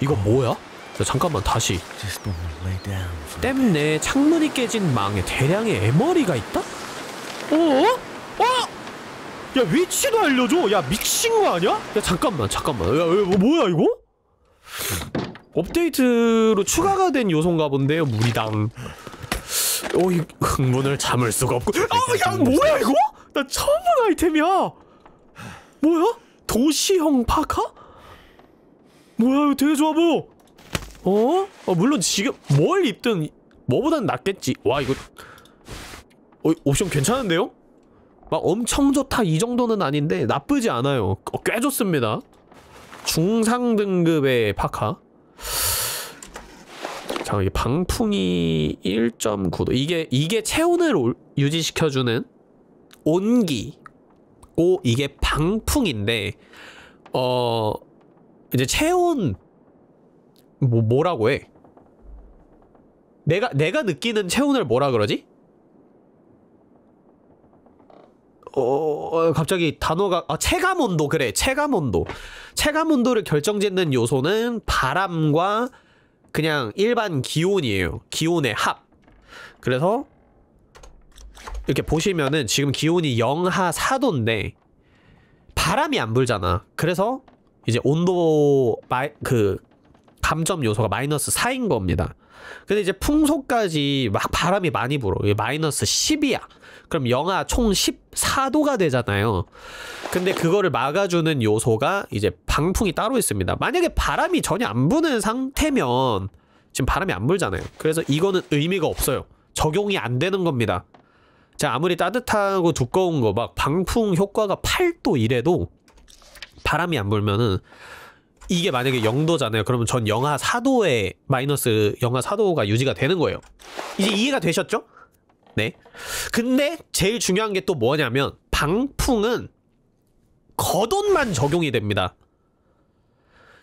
이거 뭐야? 야, 잠깐만 다시 just want to lay down for 댐내 창문이 깨진 망에 대량의 에머리가 있다? 어? 어? 야 위치도 알려줘 야 미친 거 아니야? 야 잠깐만 잠깐만 야 뭐, 뭐야 이거? 업데이트로 추가가 된 요소인가 본데요 무리당 오이 흥분을 참을 수가 없고 아야 뭐야 이거? 나 처음 본 아이템이야 뭐야? 도시형 파카? 뭐야 이거 되게 좋아 보여. 어? 어 물론 지금 뭘 입든 뭐보단 낫겠지. 와 이거. 어, 옵션 괜찮은데요? 막 엄청 좋다 이 정도는 아닌데 나쁘지 않아요. 어, 꽤 좋습니다. 중상 등급의 파카. 자 이게 방풍이 1.9도. 이게 이게 체온을 올- 유지시켜주는 온기. 고 이게 방풍인데 어 이제 체온 뭐 뭐라고 해? 내가 내가 느끼는 체온을 뭐라 그러지? 어 갑자기 단어가 아 체감 온도 그래 체감 온도 체감 온도를 결정짓는 요소는 바람과 그냥 일반 기온이에요 기온의 합 그래서 이렇게 보시면은 지금 기온이 영하 4도인데 바람이 안 불잖아 그래서 이제 온도 마이, 그 감점 요소가 마이너스 4인 겁니다. 근데 이제 풍속까지 막 바람이 많이 불어. 마이너스 10이야. 그럼 영하 총 14도가 되잖아요. 근데 그거를 막아주는 요소가 이제 방풍이 따로 있습니다. 만약에 바람이 전혀 안 부는 상태면 지금 바람이 안 불잖아요. 그래서 이거는 의미가 없어요. 적용이 안 되는 겁니다. 자, 아무리 따뜻하고 두꺼운 거 막 방풍 효과가 8도 이래도 바람이 안 불면은 이게 만약에 0도잖아요. 그러면 전 영하 4도에 마이너스 영하 4도가 유지가 되는 거예요. 이제 이해가 되셨죠? 네. 근데 제일 중요한 게 또 뭐냐면 방풍은 겉옷만 적용이 됩니다.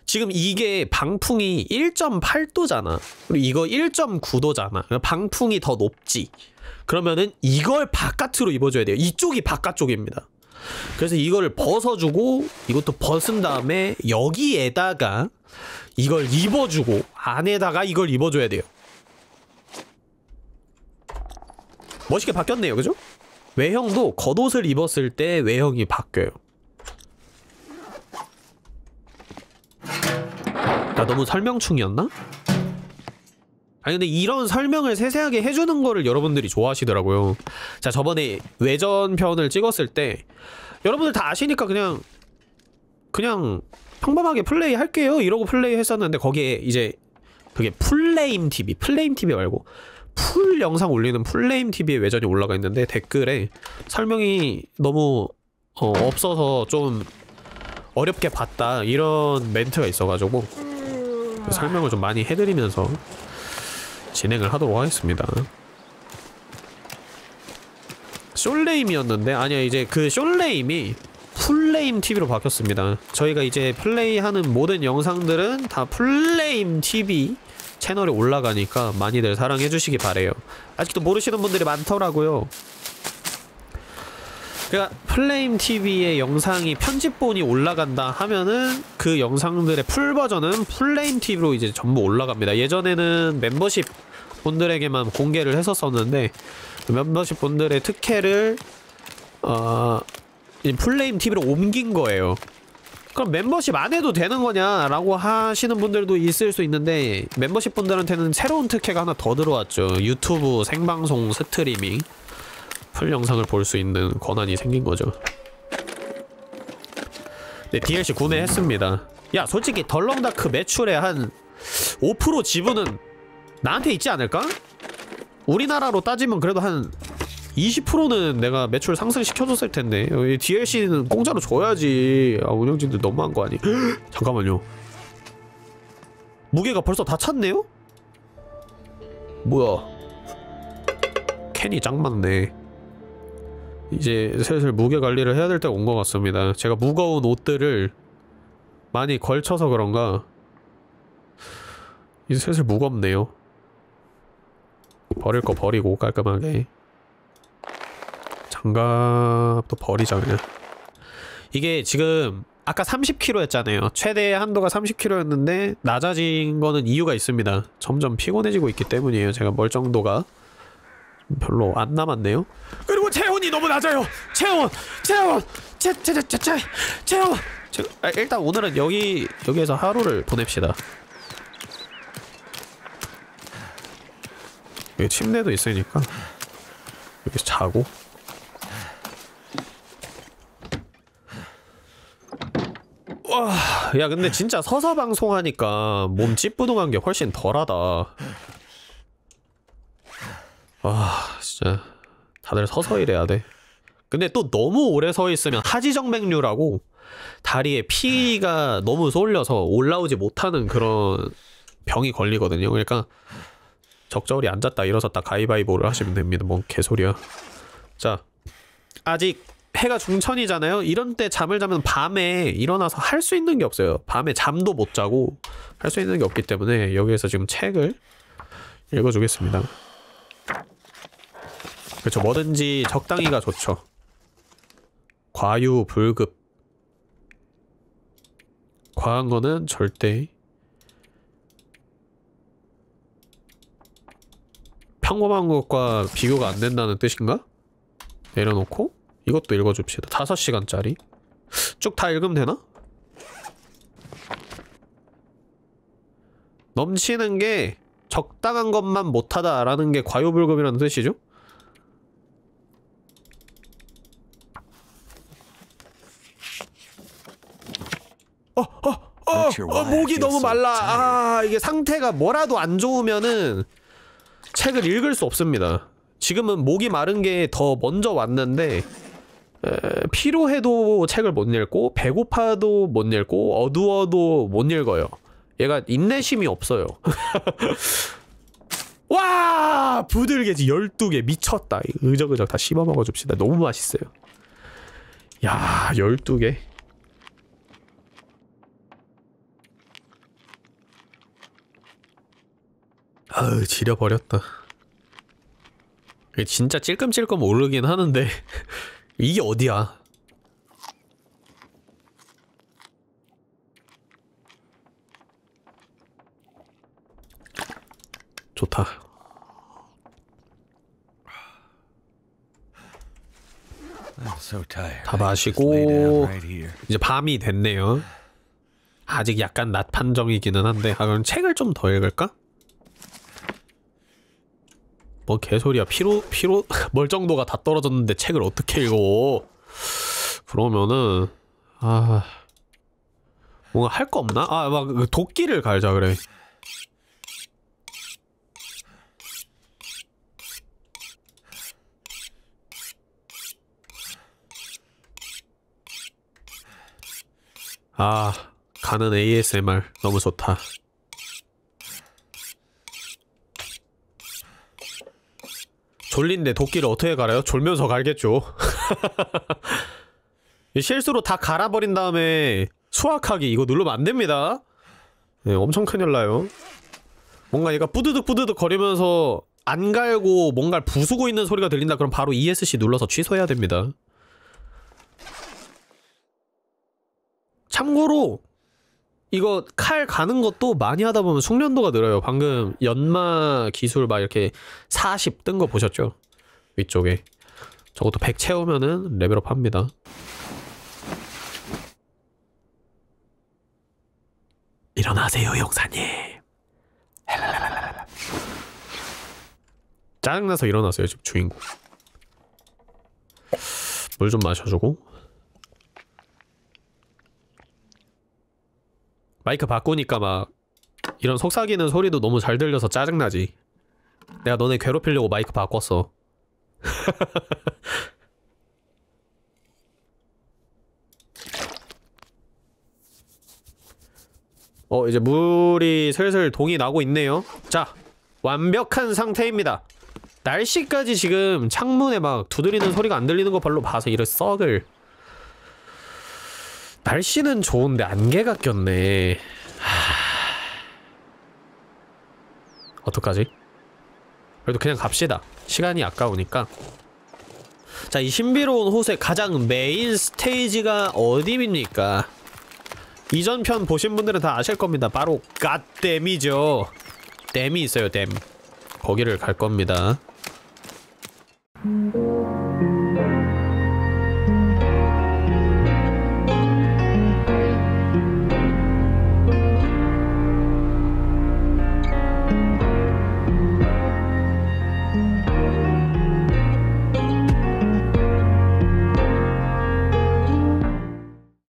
지금 이게 방풍이 1.8도잖아. 그리고 이거 1.9도잖아. 방풍이 더 높지. 그러면은 이걸 바깥으로 입어줘야 돼요. 이쪽이 바깥쪽입니다. 그래서 이거를 벗어주고 이것도 벗은 다음에 여기에다가 이걸 입어주고 안에다가 이걸 입어줘야 돼요. 멋있게 바뀌었네요, 그죠? 외형도 겉옷을 입었을 때 외형이 바뀌어요. 나 너무 설명충이었나? 아니 근데 이런 설명을 세세하게 해주는 거를 여러분들이 좋아하시더라고요. 자 저번에 외전편을 찍었을 때 여러분들 다 아시니까 그냥 그냥 평범하게 플레이 할게요 이러고 플레이 했었는데 거기에 이제 그게 풀레임 TV 플레임 TV 말고 full 영상 올리는 풀레임 TV의 외전이 올라가 있는데 댓글에 설명이 너무 어, 없어서 좀 어렵게 봤다 이런 멘트가 있어가지고 설명을 좀 많이 해드리면서 진행을 하도록 하겠습니다. 숄레임이었는데 아니야 이제 그 숄레임이 풀레임 TV로 바뀌었습니다. 저희가 이제 플레이하는 모든 영상들은 다 풀레임 TV 채널에 올라가니까 많이들 사랑해 주시기 바래요. 아직도 모르시는 분들이 많더라고요. 그러니까 플레임 TV의 영상이 편집본이 올라간다 하면은 그 영상들의 full 버전은 풀레임 TV로 이제 전부 올라갑니다. 예전에는 멤버십 분들에게만 공개를 했었었는데 그 멤버십 분들의 특혜를 어 풀레임 TV로 옮긴 거예요. 그럼 멤버십 안 해도 되는 거냐라고 하시는 분들도 있을 수 있는데 멤버십 분들한테는 새로운 특혜가 하나 더 들어왔죠. 유튜브 생방송 스트리밍 full 영상을 볼 수 있는 권한이 생긴 거죠. 네, DLC 구매했습니다. 야, 솔직히 덜렁다크 매출의 한 5% 지분은 나한테 있지 않을까? 우리나라로 따지면 그래도 한 20%는 내가 매출 상승시켜줬을 텐데 여기 DLC는 공짜로 줘야지 아 운영진들 너무한 거 아니 잠깐만요 무게가 벌써 다 찼네요? 뭐야 캔이 짱 많네 이제 슬슬 무게 관리를 해야 될 때가 온 것 같습니다. 제가 무거운 옷들을 많이 걸쳐서 그런가? 이제 슬슬 무겁네요. 버릴 거 버리고 깔끔하게. 장갑도 버리자 그냥 이게 지금 아까 30kg였잖아요. 최대 한도가 30kg였는데 낮아진 거는 이유가 있습니다. 점점 피곤해지고 있기 때문이에요. 제가 멀정도가 별로 안 남았네요. 그리고 체온이 너무 낮아요. 체온 체온 체체 체 체 체온 체, 아, 일단 오늘은 여기 여기에서 하루를 보냅시다. 여기 침대도 있으니까 여기서 자고. 와, 야 근데 진짜 서서 방송하니까 몸 찌뿌둥한 게 훨씬 덜하다. 아, 진짜 다들 서서 일해야 돼. 근데 또 너무 오래 서 있으면 하지정맥류라고 다리에 피가 너무 쏠려서 올라오지 못하는 그런 병이 걸리거든요. 그러니까 적절히 앉았다 일어섰다 가위바위보를 하시면 됩니다. 뭔 개소리야. 자, 아직 해가 중천이잖아요. 이런 때 잠을 자면 밤에 일어나서 할 수 있는 게 없어요. 밤에 잠도 못 자고 할 수 있는 게 없기 때문에 여기에서 지금 책을 읽어주겠습니다. 그렇죠. 뭐든지 적당히가 좋죠. 과유불급. 과한 거는 절대 평범한 것과 비교가 안 된다는 뜻인가? 내려놓고 이것도 읽어줍시다. 5시간짜리. 쭉 다 읽으면 되나? 넘치는 게 적당한 것만 못하다라는 게 과요불급이라는 뜻이죠? 어, 어, 어, 어, 목이 너무 말라. 아, 이게 상태가 뭐라도 안 좋으면은 책을 읽을 수 없습니다. 지금은 목이 마른 게 더 먼저 왔는데 에, 피로해도 책을 못 읽고 배고파도 못 읽고 어두워도 못 읽어요. 얘가 인내심이 없어요. 와 부들개지 12개 미쳤다. 의적의적 다 씹어 먹어 줍시다. 너무 맛있어요. 야 12개. 아으 지려버렸다. 진짜 찔끔찔끔 오르긴 하는데 이게 어디야? 좋다. 다 마시고. 이제 밤이 됐네요. 아직 약간 낮 판정이기는 한데 아 그럼 책을 좀 더 읽을까? 뭐 개소리야 피로 피로 멀정도가 다 떨어졌는데 책을 어떻게 읽어? 그러면은 아 뭔가 할 거 없나? 아막 그 도끼를 갈자 그래. 아 가는 ASMR 너무 좋다. 졸린데 도끼를 어떻게 갈아요? 졸면서 갈겠죠. 실수로 다 갈아버린 다음에 수확하기 이거 누르면 안 됩니다. 네, 엄청 큰일 나요. 뭔가 얘가 뿌드득 뿌드득 거리면서 안 갈고 뭔가를 부수고 있는 소리가 들린다 그럼 바로 ESC 눌러서 취소해야 됩니다. 참고로 이거 칼 가는 것도 많이 하다 보면 숙련도가 늘어요. 방금 연마 기술 막 이렇게 40 뜬 거 보셨죠? 위쪽에. 저것도 100 채우면은 레벨업 합니다. 일어나세요, 용사님. 짜증나서 일어났어요, 집 주인공. 물 좀 마셔주고. 마이크 바꾸니까 막 이런 속삭이는 소리도 너무 잘 들려서 짜증나지. 내가 너네 괴롭히려고 마이크 바꿨어. 어, 이제 물이 슬슬 동이 나고 있네요. 자, 완벽한 상태입니다. 날씨까지 지금 창문에 막 두드리는 소리가 안 들리는 거 별로 봐서 이를 썩을. 날씨는 좋은데 안개가 꼈네. 하... 어떡하지? 그래도 그냥 갑시다. 시간이 아까우니까. 자, 이 신비로운 호수의 가장 메인 스테이지가 어디입니까? 이전 편 보신 분들은 다 아실 겁니다. 바로 갓댐이죠. 댐이 있어요, 댐. 거기를 갈 겁니다.